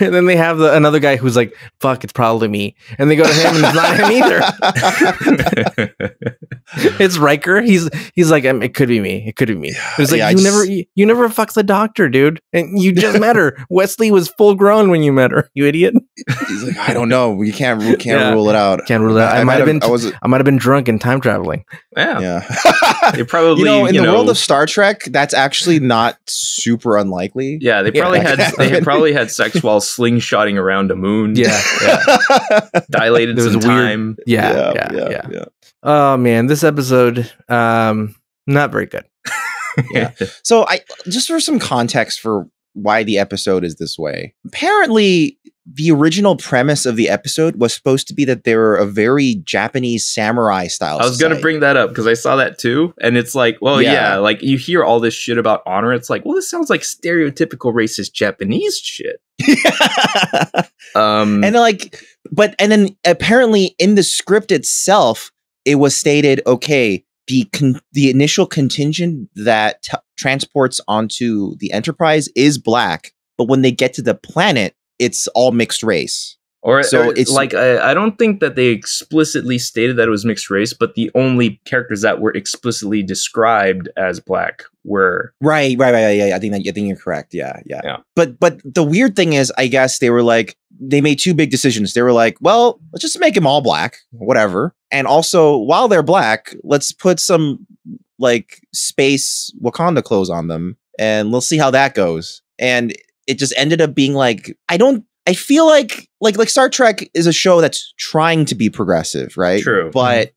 and then they have the, another guy who's like, "Fuck, it's probably me," and they go to him, and it's not him either. it's Riker. He's he's like, um, "It could be me. It could be me." But it's like Yeah, you just- never you, you never fucked the doctor, dude, and you just met her. Wesley was full grown when you met her. You idiot. He's like, I don't know. We can't we can't Yeah. rule it out. Can't rule that. I, might have been. I was. I might have been drunk and time traveling. yeah. Yeah. They probably, you know, in you the know, world of Star Trek, that's actually not super unlikely. yeah, they probably that had they had happen. Probably had sex while slingshotting around a moon. Yeah, yeah, dilated There was some a weird- time. yeah, yeah, yeah. Oh man, this episode, um, not very good. Yeah. So I just for some context for why the episode is this way. Apparently, the original premise of the episode was supposed to be that they were a very Japanese samurai style. I was going to bring that up because I saw that too. And it's like, well, yeah. Yeah. like you hear all this shit about honor. It's like, well, this sounds like stereotypical racist Japanese shit. Um, and like, but and then apparently in the script itself, it was stated, okay, the con- the initial contingent that t- transports onto the Enterprise is black, but when they get to the planet, it's all mixed race. Or, so or it's- like, I, I don't think that they explicitly stated that it was mixed race, but the only characters that were explicitly described as black were. Right, right, right, yeah. I think that I think you're correct. Yeah, yeah, Yeah. But but the weird thing is, I guess they were like they made two big decisions. They were like, well, let's just make them all black, whatever. And also, while they're black, let's put some like space Wakanda clothes on them, and we'll see how that goes. And it just ended up being like, I don't. I feel like like like Star Trek is a show that's trying to be progressive, right? True. But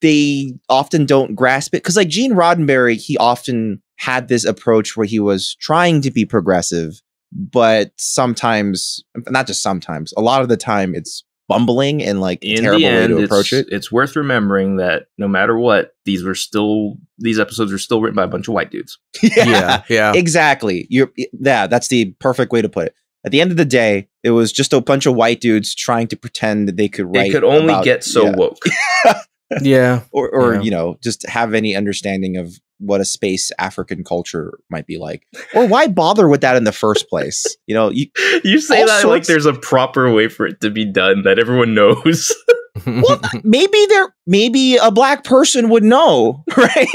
they often don't grasp it because like Gene Roddenberry, he often had this approach where he was trying to be progressive, but sometimes, not just sometimes, a lot of the time, it's bumbling and like In terrible the end, way to it's, approach it. it's worth remembering that no matter what, these were still these episodes were still written by a bunch of white dudes. Yeah, yeah. exactly. You're yeah, that's the perfect way to put it. At the end of the day, it was just a bunch of white dudes trying to pretend that they could write. It could only about- get so yeah. woke. yeah. or or Yeah. you know just have any understanding of what a space African culture might be like, or why bother with that in the first place? You know, you You say that like there's a proper way for it to be done that everyone knows. well, maybe there maybe a black person would know, right?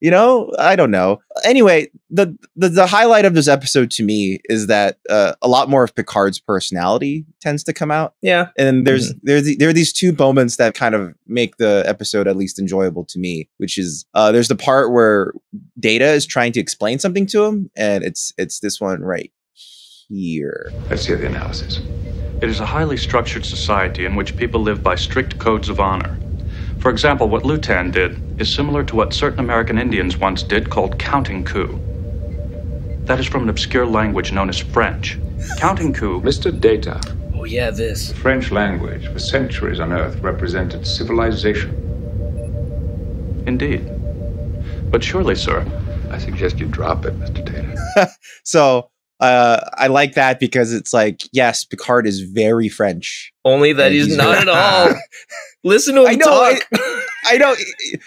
You know, I don't know. Anyway, the, the the highlight of this episode to me is that uh, a lot more of Picard's personality tends to come out. yeah. and there's there the, there are these two moments that kind of make the episode at least enjoyable to me which is uh there's the part where data is trying to explain something to him and it's it's this one right here Let's hear the analysis. It is a highly structured society in which people live by strict codes of honor. For example, what Lutan did is similar to what certain American Indians once did called counting coup. That is from an obscure language known as French. Counting coup Mr. Data, Oh yeah, this. the French language for centuries on Earth represented civilization. Indeed. But surely, sir, I suggest you drop it, Mr. Taylor. so uh, I like that because it's like, yes, Picard is very French. Only that he's, he's not at all. Listen to him I know, talk. I know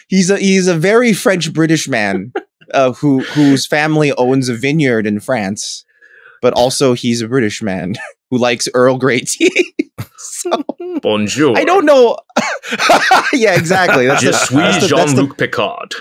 he's a he's a very French British man uh, who whose family owns a vineyard in France, but also he's a British man who likes Earl Grey tea. so, Bonjour. I don't know. yeah, exactly. That's Je the, suis that's the- that's the- Jean-Luc Picard.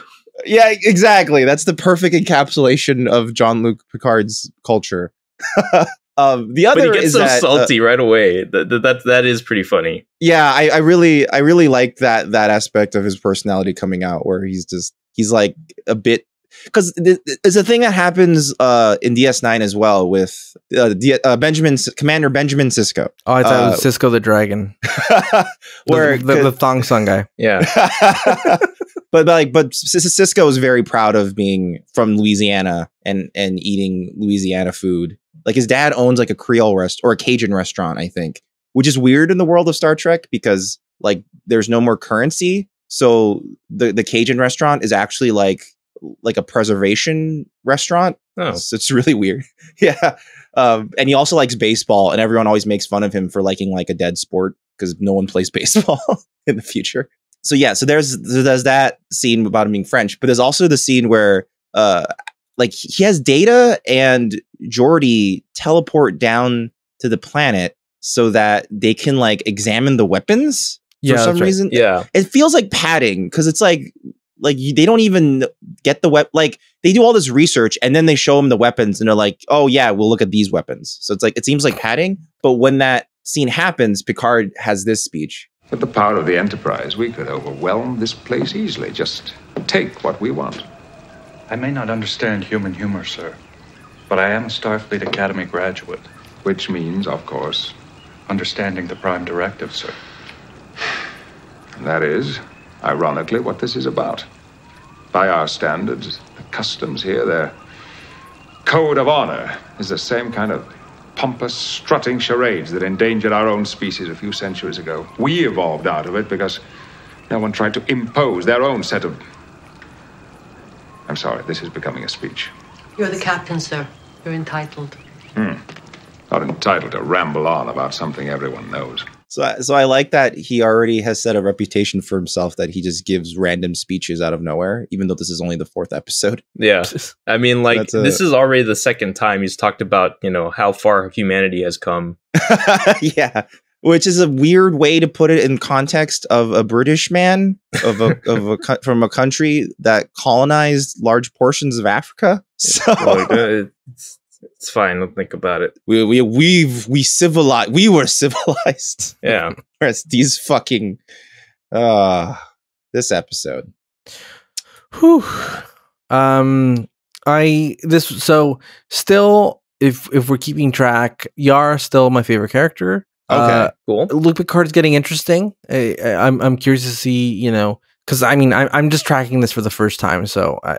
Yeah, exactly. That's the perfect encapsulation of Jean-Luc Picard's culture. um, the But other he gets is so that, uh, salty right away. That, that that that is pretty funny. yeah, I, I really, I really like that that aspect of his personality coming out, where he's just he's like a bit because it's a thing that happens uh, in DS9 as well with uh, D- uh, Benjamin Commander Benjamin Sisko, Oh, I thought it Uh, was Sisqo the Dragon, where the, the, the thong song guy. Yeah. but like but Sisko is very proud of being from Louisiana and and eating Louisiana food. Like his dad owns like a Creole rest or a Cajun restaurant, I think, which is weird in the world of Star Trek because like there's no more currency. So the the Cajun restaurant is actually like like a preservation restaurant. Oh. It's, it's really weird. yeah. Um, and he also likes baseball, and everyone always makes fun of him for liking like a dead sport because no one plays baseball in the future. So yeah, so there's there's that scene about him being French, but there's also the scene where uh like he has Data and Geordi teleport down to the planet so that they can like examine the weapons Yeah, for some right. reason. Yeah. It feels like padding because it's like like they don't even get the web. like they do all this research and then they show them the weapons and they're like, "Oh yeah, we'll look at these weapons." So it's like it seems like padding, but when that scene happens, Picard has this speech. With the power of the Enterprise, we could overwhelm this place easily. Just take what we want. I may not understand human humor, sir, but I am a Starfleet Academy graduate. Which means, of course, Understanding the Prime Directive, sir. And that is, ironically, what this is about. By our standards, the customs here, their code of honor, is the same kind of pompous, strutting charades that endangered our own species a few centuries ago. We evolved out of it because no one tried to impose their own set of. I'm sorry, this is becoming a speech. You're the captain, sir. You're entitled. Hmm. Not entitled to ramble on about something everyone knows. So, I- so I like that he already has set a reputation for himself that he just gives random speeches out of nowhere, even though this is only the fourth episode. Yeah. I mean, like a- this is already the second time he's talked about, you know, how far humanity has come. yeah, which is a weird way to put it in context of a British man of a of a from a country that colonized large portions of Africa. So Like, uh, it's, it's fine. Don't think about it. we we we've we civilized. We were civilized. Yeah. Whereas these fucking uh this episode. Whew. Um, I this so still if if we're keeping track, Yar still my favorite character. Okay. Uh, Cool. Luc Picard's getting interesting. I, I- I'm I'm curious to see you know because I mean I, I'm just tracking this for the first time, so I,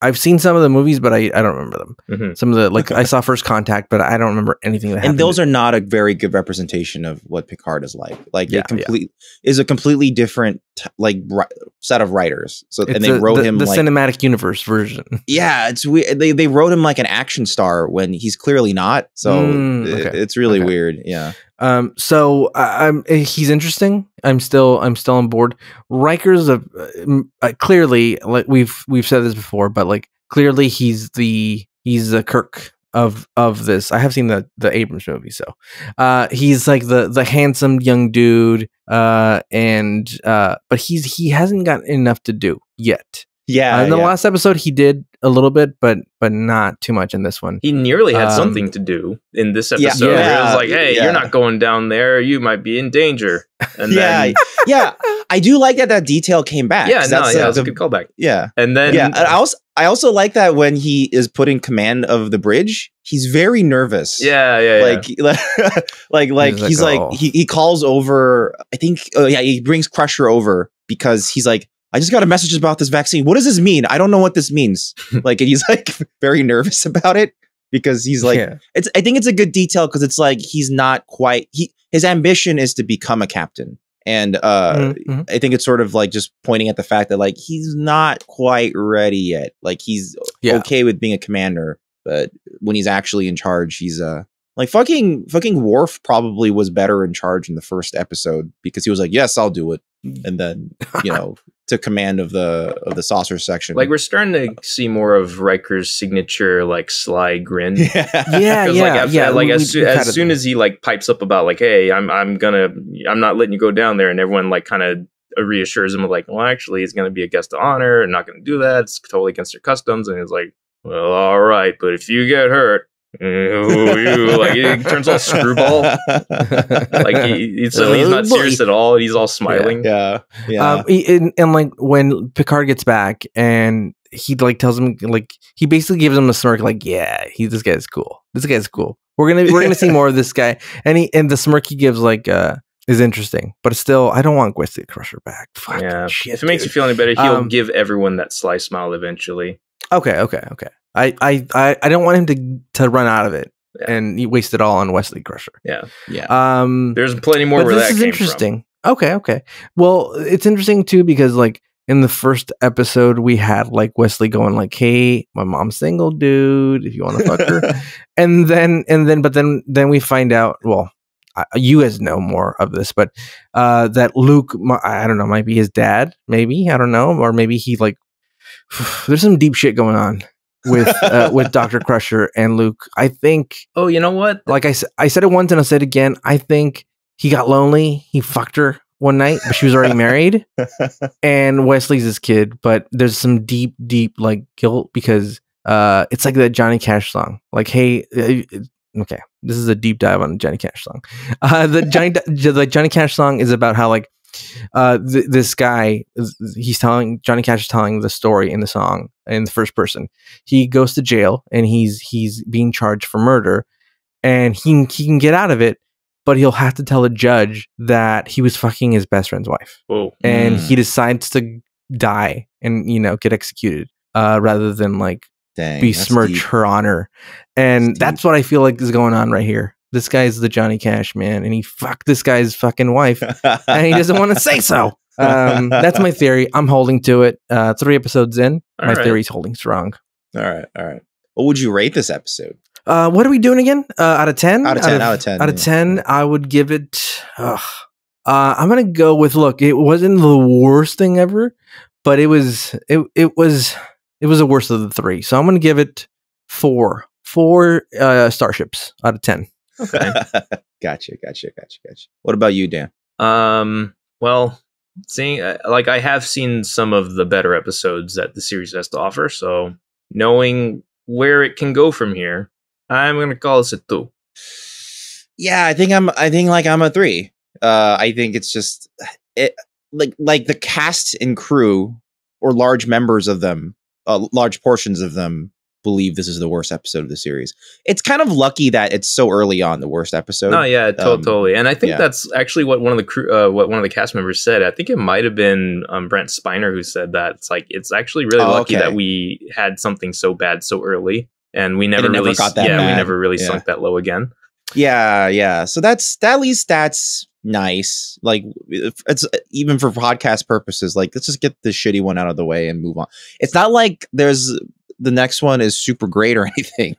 I've seen some of the movies, but I, I don't remember them. Mhm. Some of the like I saw First Contact, but I don't remember anything that happened. and those are not a very good representation of what Picard is like. Like Yeah, it complete is a completely different t- like ri- set of writers. So It's and they the- wrote the, him the like cinematic universe version. yeah, it's weird. They they wrote him like an action star when he's clearly not. So Mm, it- it's really Okay. weird. Yeah. Um, so I, I'm eh, he's interesting. I'm still I'm still on board. Riker's a um, uh, clearly like we've we've said this before, but like clearly he's the he's the Kirk of of this. I have seen the the Abrams movie, so uh, he's like the the handsome young dude. Uh, and uh, but he's he hasn't got enough to do yet. Yeah. Uh, in the yeah. last episode, he did a little bit, but but not too much in this one. He nearly had Um, something to do in this Yeah. episode. it was like, hey, Yeah. you're not going down there. You might be in danger. And yeah, then, yeah. I do like that that detail came back. yeah, no, that's yeah, the- it was a good callback. yeah. And then, yeah, and I also I also like that when he is put in command of the bridge, he's very nervous. yeah, yeah, yeah. like like like He's like, he's like "Oh." he, he calls over i think oh yeah he brings crusher over because he's like i just got a message about this vaccine what does this mean i don't know what this means like he's like very nervous about it because he's like Yeah. it's i think it's a good detail because it's like he's not quite he his ambition is to become a captain and uh Mhm, mhm. i think it's sort of like just pointing at the fact that like he's not quite ready yet like he's Yeah. okay with being a commander but when he's actually in charge, he's uh like fucking fucking Worf probably was better in charge in the first episode because he was like, "Yes, I'll do it," Mm. and then you know to command of the of the saucer section. Like we're starting to uh, see more of Riker's signature like sly grin. yeah, Yeah, 'Cause, yeah, like, after- yeah. Like we- as, we soo- as soon as he like pipes up about like, hey, I'm I'm gonna I'm not letting you go down there, and everyone like kind of reassures him of like, well, actually, he's gonna be a guest of honor and not gonna do that. It's totally against their customs, and he's like, well, all right, but if you get hurt, you, like he turns all screwball. Like he, he- suddenly he's not serious at all. He's all smiling. yeah, yeah. Um, he- and, and like when Picard gets back and he like tells him like he basically gives him a smirk like yeah he this guy's cool this guy's cool we're gonna we're gonna see more of this guy and he and the smirk he gives like uh is interesting but still I don't want Wesley Crusher back Fuck Yeah. shit, if it makes you feel any better, he'll Um, give everyone that sly smile eventually. okay okay okay I I I, don't want him to to run out of it Yeah. and he waste it all on Wesley Crusher Yeah. yeah. um There's plenty more but where this is interesting. Okay, okay. Well, it's interesting too because like in the first episode we had like Wesley going like, "Hey, my mom's single, dude. If you want to fuck her," and then and then but then then we find out. Well, I, you guys know more of this, but uh that Luc, I don't know, might be his dad. Maybe I don't know, or maybe he like. There's some deep shit going on with uh, with Doctor Crusher and Luc. I think. Oh, you know what? like I said it once and I said it again. I think he got lonely. He fucked her one night, but she was already married. And Wesley's his kid, but there's some deep, deep like guilt because uh, it's like that Johnny Cash song. Like, hey, uh, okay, this is a deep dive on the Johnny Cash song. Uh, the Johnny, the Johnny Cash song is about how like uh, th- this guy, he's telling Johnny Cash is telling the story in the song in the first person. He goes to jail and he's he's being charged for murder, and he he can get out of it, but he'll have to tell a judge that he was fucking his best friend's wife, Whoa. and Mm. he decides to die and you know get executed uh, rather than like Dang, that's besmirch her honor, and That's that's what I feel like is going on right here. This guy's the Johnny Cash man, and he fucked this guy's fucking wife, and he doesn't want to say so. Um, that's my theory. I'm holding to it. Uh, three episodes in, my All right. theory's holding strong. all right, all right. What would you rate this episode? Uh, what are we doing again? Uh, out of ten? Out of 10, out of 10, Out of yeah. ten, I would give it. ugh. Uh, I'm gonna go with. Look, it wasn't the worst thing ever, but it was. It it was. It was the worst of the three. So I'm gonna give it four. Four uh, starships out of ten. Okay. gotcha, gotcha, gotcha, gotcha. What about you, Dan? Um. Well, seeing uh, like I have seen some of the better episodes that the series has to offer, so knowing where it can go from here, I'm gonna call this a two. Yeah, I think I'm. I think like I'm a three. Uh, I think it's just it like like the cast and crew or large members of them, uh, large portions of them believe this is the worst episode of the series. It's kind of lucky that it's so early on the worst episode. No, yeah, to- um, totally. And I think yeah. that's actually what one of the crew, uh, what one of the cast members said. I think it might have been um, Brent Spiner who said that. It's like it's actually really Oh, lucky okay. that we had something so bad so early, and we never never really, got that yeah, we never really Yeah. sunk that low again. Yeah, yeah. So that's that at least that's nice. Like it's even for podcast purposes. Like let's just get the shitty one out of the way and move on. It's not like there's the next one is super great or anything.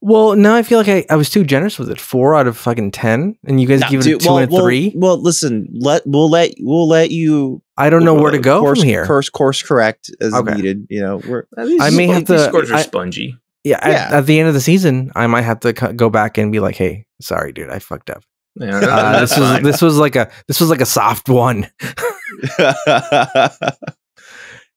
Well, now I feel like I, I was too generous with it. Four out of fucking ten, and you guys Nah, give it a two well, and well- three. Well, listen, let we'll let we'll let you. I don't know where to go course, from here. Course course correct as Okay. needed. You know, we're I may have These to- scores are I- spongy. Yeah, at, Yeah. at the end of the season, I might have to co- go back and be like, "Hey, sorry, dude, I fucked up. Yeah, Uh, that's this was fine. this was like a this was like a soft one."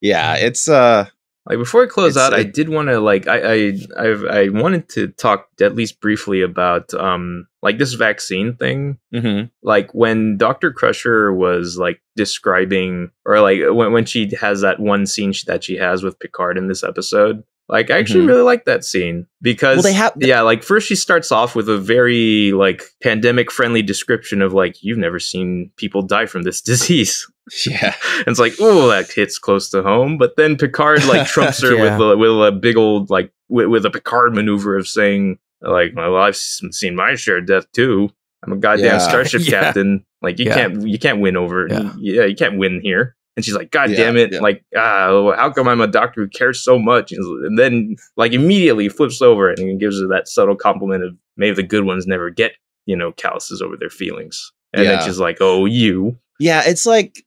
yeah, it's uh Like before I close It's- out, I did want to like I I I've, I wanted to talk at least briefly about um like this vaccine thing. mhm. Like when Doctor Crusher was like describing, or like when when she has that one scene that she has with Picard in this episode. Like I actually Mhm. really like that scene because Well, they have- yeah like first she starts off with a very like pandemic friendly description of like you've never seen people die from this disease yeah. and it's like, oh, that hits close to home. But then Picard like trumps her Yeah. with a, with a big old like with, with a Picard maneuver of saying like, well, I've seen my share of death too. I'm a goddamn Yeah. starship Yeah. captain. Like you can't you can't win over Yeah. yeah. you can't win here. And she's like, God Yeah, damn it! yeah. Like, ah, how come I'm a doctor who cares so much? And then, like, immediately flips over and gives her that subtle compliment of maybe the good ones never get, you know, calluses over their feelings. And Yeah. then she's like, Oh, you. Yeah, it's like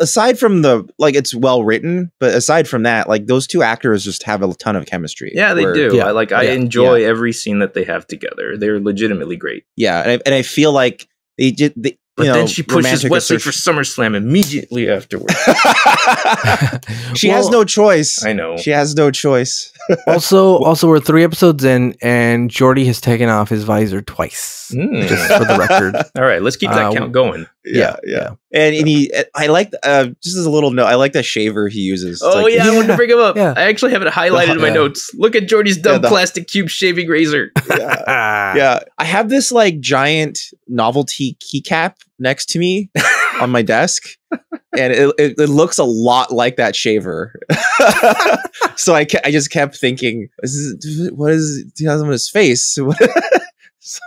aside from the like it's well written, but aside from that, like those two actors just have a ton of chemistry. Yeah, they where- do. yeah, I like. I yeah, enjoy every scene that they have together. They're legitimately great. Yeah, and I, and I feel like they did. They, But you then she pushes romantic Wesley for SummerSlam immediately afterwards. she has no choice. I know. She has no choice. also, also, we're three episodes in, and Geordi has taken off his visor twice. Mm. Just for the record. All right, let's keep that Uh, count going. Yeah, yeah. And, and he, I like, uh, just as a little note, I like the shaver he uses. Oh like- yeah, I wanted to bring him up. yeah. I actually have it highlighted in my Yeah. notes. Look at Geordi's dumb Yeah, the- plastic cube shaving razor. yeah. Ah. yeah. I have this like giant novelty keycap next to me on my desk. And it, it, it looks a lot like that shaver. so I, ke- I just kept thinking, is this, what is he has on his face? so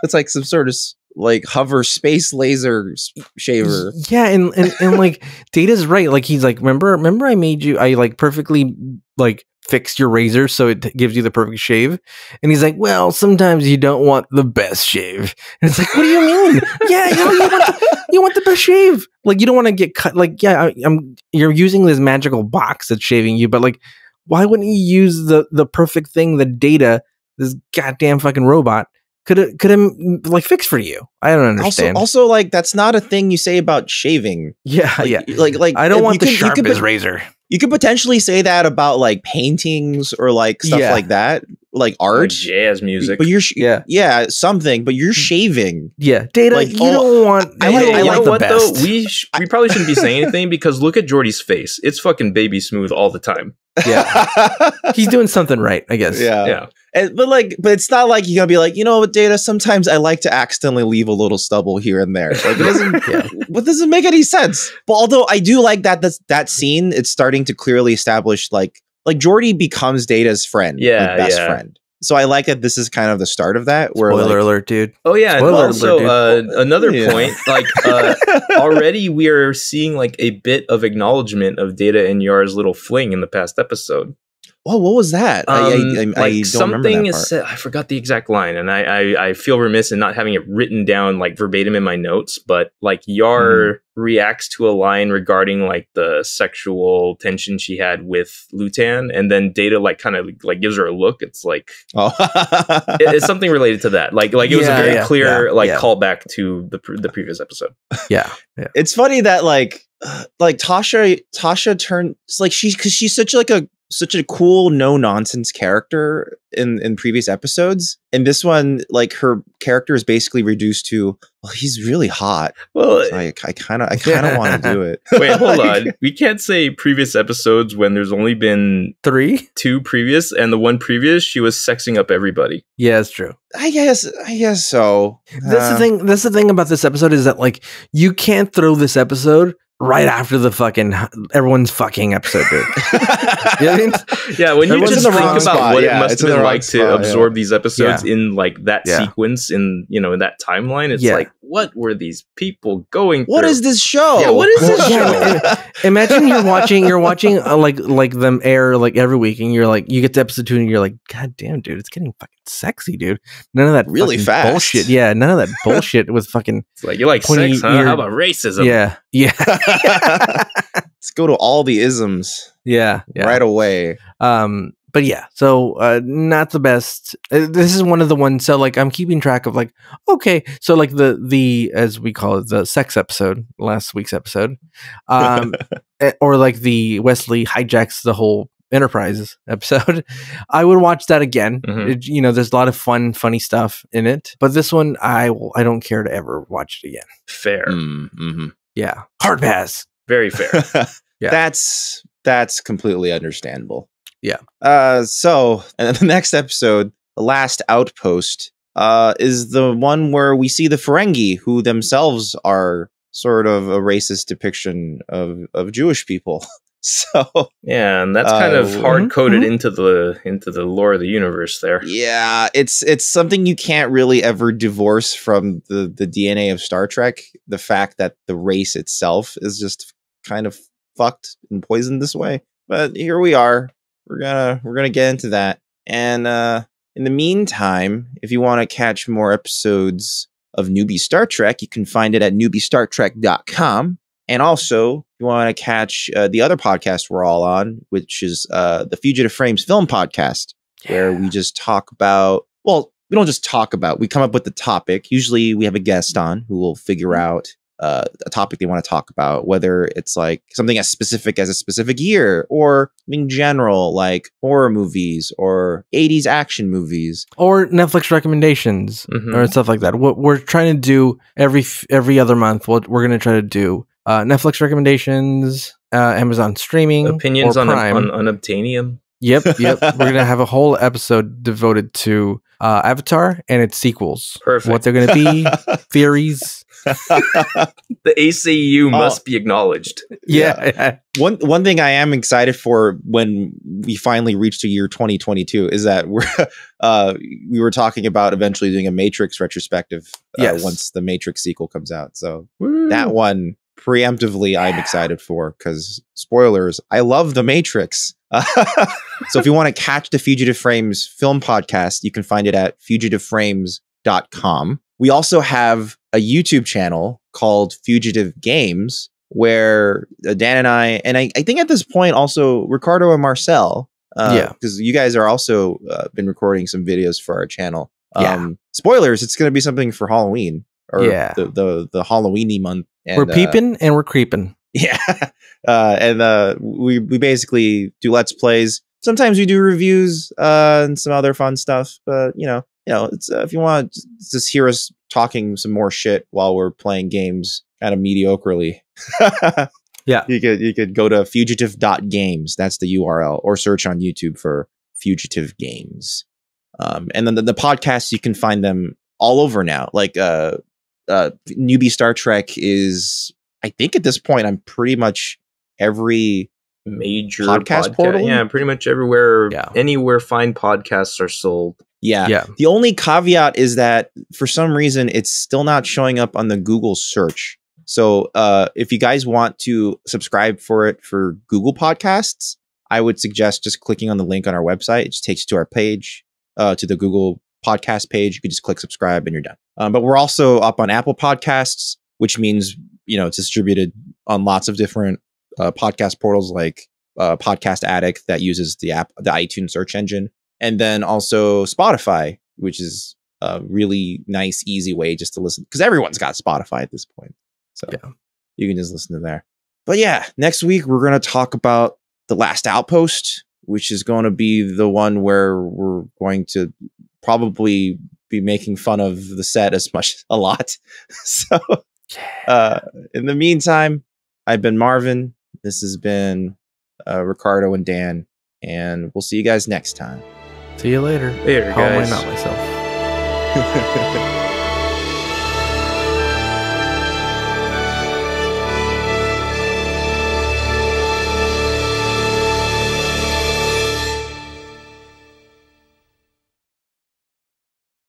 it's like some sort of s- like hover space laser shaver. Yeah, and, and and like Data's right. Like he's like, remember, remember, I made you, I like perfectly like fixed your razor so it gives you the perfect shave. And he's like, well, sometimes you don't want the best shave. And it's like, what do you mean? yeah, you, know, you want the, you want the best shave. Like you don't want to get cut. Like yeah, I, I'm you're using this magical box that's shaving you, but like, why wouldn't you use the the perfect thing the Data, this goddamn fucking robot, could have could have like fix for you? I don't Also, understand. also, like that's not a thing you say about shaving. yeah, Like, yeah. like, like I don't want the could- you could razor. You could potentially say that about like paintings or like stuff Yeah. like that, like Or art. jazz music. But you're sh- Yeah. yeah, something. But you're mm. shaving. Yeah, data. Like, you oh, don't want. I you like- don't I you like know the what best. though? We sh- we probably shouldn't be saying anything because look at Geordi's face. It's fucking baby smooth all the time. Yeah, he's doing something right, I guess. yeah. yeah. And- but like, but it's not like you're gonna be like, you know what, Data. Sometimes I like to accidentally leave a little stubble here and there. Like, it doesn't, Yeah. what doesn't make any sense. But although I do like that, that that scene, it's starting to clearly establish like, like Geordi becomes Data's friend, like, Yeah, best yeah. friend. So I like that this is kind of the start of that. Where Spoiler like, alert, dude. Oh yeah, Spoiler also alert, uh, another Yeah. point, like uh, already we are seeing like a bit of acknowledgement of Data and Yar's little fling in the past episode. Oh, what was that? I, I, Um, I, I like don't remember something that is part. said. I forgot the exact line, and I, I I feel remiss in not having it written down like verbatim in my notes. But like Yar Mm-hmm. reacts to a line regarding like the sexual tension she had with Lutan, and then Data like kind of like gives her a look. It's like Oh, it- it's something related to that. Like like it was Yeah, a very yeah, clear yeah, like yeah. callback to the the previous episode. Yeah, yeah. it's funny that like uh, like Tasha Tasha turned like she's because she's such like a such a cool no nonsense character in in previous episodes and this one like her character is basically reduced to well he's really hot Well, so I I kind of I kind of want to do it wait, hold on. We can't say previous episodes when there's only been Three. two previous, and the one previous she was sexing up everybody. Yeah, it's true. I guess I guess so That's Uh, the thing. That's the thing about this episode is that like you can't throw this episode right after the fucking everyone's fucking episode, dude. You know what I mean? Yeah, when you Everyone's just think about spot, what yeah, it must have been wrong like to spot, yeah. absorb these episodes in like that Yeah. sequence in you know in that timeline, it's Yeah. like what were these people going what through? is this show Yeah, what is this show? imagine you're watching you're watching uh, like like them air like every week and you're like you get to episode two and you're like god damn dude it's getting fucking sexy dude none of that Really fucking fast. bullshit yeah none of that bullshit with fucking It's like you like Pointy sex, huh? ear- How about racism? yeah yeah let's go to all the isms yeah yeah. right away. Um but yeah so uh not the best. Uh, this is one of the ones so like i'm keeping track of like okay so like the the as we call it the sex episode last week's episode um eh, or like the wesley hijacks the whole enterprise episode i would watch that again. Mhm. It- you know there's a lot of fun funny stuff in it but this one i i don't care to ever watch it again. Fair, Mm, mhm. Yeah hard pass very fair. Yeah. That's that's completely understandable. Yeah. Uh so and the next episode, the last outpost, uh, is the one where we see the Ferengi, who themselves are sort of a racist depiction of, of Jewish people. So Yeah, and that's kind of Uh, hard coded mhm. into the into the lore of the universe. There, yeah, it's it's something you can't really ever divorce from the the DNA of Star Trek. The fact that the race itself is just kind of fucked and poisoned this way. But here we are. We're gonna we're gonna get into that. And uh, in the meantime, if you want to catch more episodes of Newbie Star Trek, you can find it at newbiestartrek.com. And also, if you want to catch uh, the other podcast we're all on, which is uh, the Fugitive Frames Film Podcast, where we just talk about, well, we don't just talk about, we come up with the topic. Usually we have a guest on who will figure out uh, a topic they want to talk about, whether it's like something as specific as a specific year or in general, like horror movies or 80s action movies. or Netflix recommendations Mhm. or stuff like that. What we're trying to do every every other month, what we're going to try to do uh, Netflix recommendations, uh, Amazon streaming, Opinions or on, Prime. on unobtainium. Yep, yep. we're gonna have a whole episode devoted to uh, Avatar and its sequels. Perfect. What they're gonna be, theories. The ACU Oh. must be acknowledged. Yeah, one one thing I am excited for when we finally reach the year 2022 is that we're uh we were talking about eventually doing a Matrix retrospective uh, Yes. once the Matrix sequel comes out. So that one preemptively I'm excited for because spoilers, I love the Matrix. so if you want to catch the Fugitive Frames film podcast, you can find it at fugitiveframes.com. We also have a YouTube channel called Fugitive Games where uh, Dan and I, and I, I think at this point also Ricardo and Marcel, uh, Yeah. because you guys are also uh, been recording some videos for our channel. Yeah. Um, spoilers, it's going to be something for Halloween or Yeah. the, the, the Halloweeny month. And, we're uh, peeping and we're creeping. yeah. Uh, and uh, we, we basically do let's plays. Sometimes we do reviews uh, and some other fun stuff. But, you know, you know, it's, uh, if you want to just hear us talking some more shit while we're playing games kind of mediocrely. Yeah. You could you could go to fugitive.games. That's the URL or search on YouTube for fugitive games. Um, and then the, the podcasts you can find them all over now. Like uh uh newbie Star Trek is I think at this point I'm pretty much every Major Podcast podca- portal? Yeah, pretty much everywhere. Yeah. Anywhere fine podcasts are sold. yeah. Yeah. The only caveat is that for some reason it's still not showing up on the Google search. So uh, if you guys want to subscribe for it for Google Podcasts, I would suggest just clicking on the link on our website. It just takes you to our page, uh, to the Google Podcast page. You can just click subscribe and you're done. Um, but we're also up on Apple Podcasts, which means you know it's distributed on lots of different uh, podcast portals like uh, Podcast Addict that uses the app, the iTunes search engine, and then also Spotify, which is a really nice, easy way just to listen because everyone's got Spotify at this point. So Yeah. you can just listen to there. But yeah, next week we're going to talk about The Last Outpost, which is going to be the one where we're going to probably be making fun of the set as much a lot. so uh in the meantime, I've been Marvin. This has been uh, Ricardo and Dan, and we'll see you guys next time. See you later. Later, How am I not myself?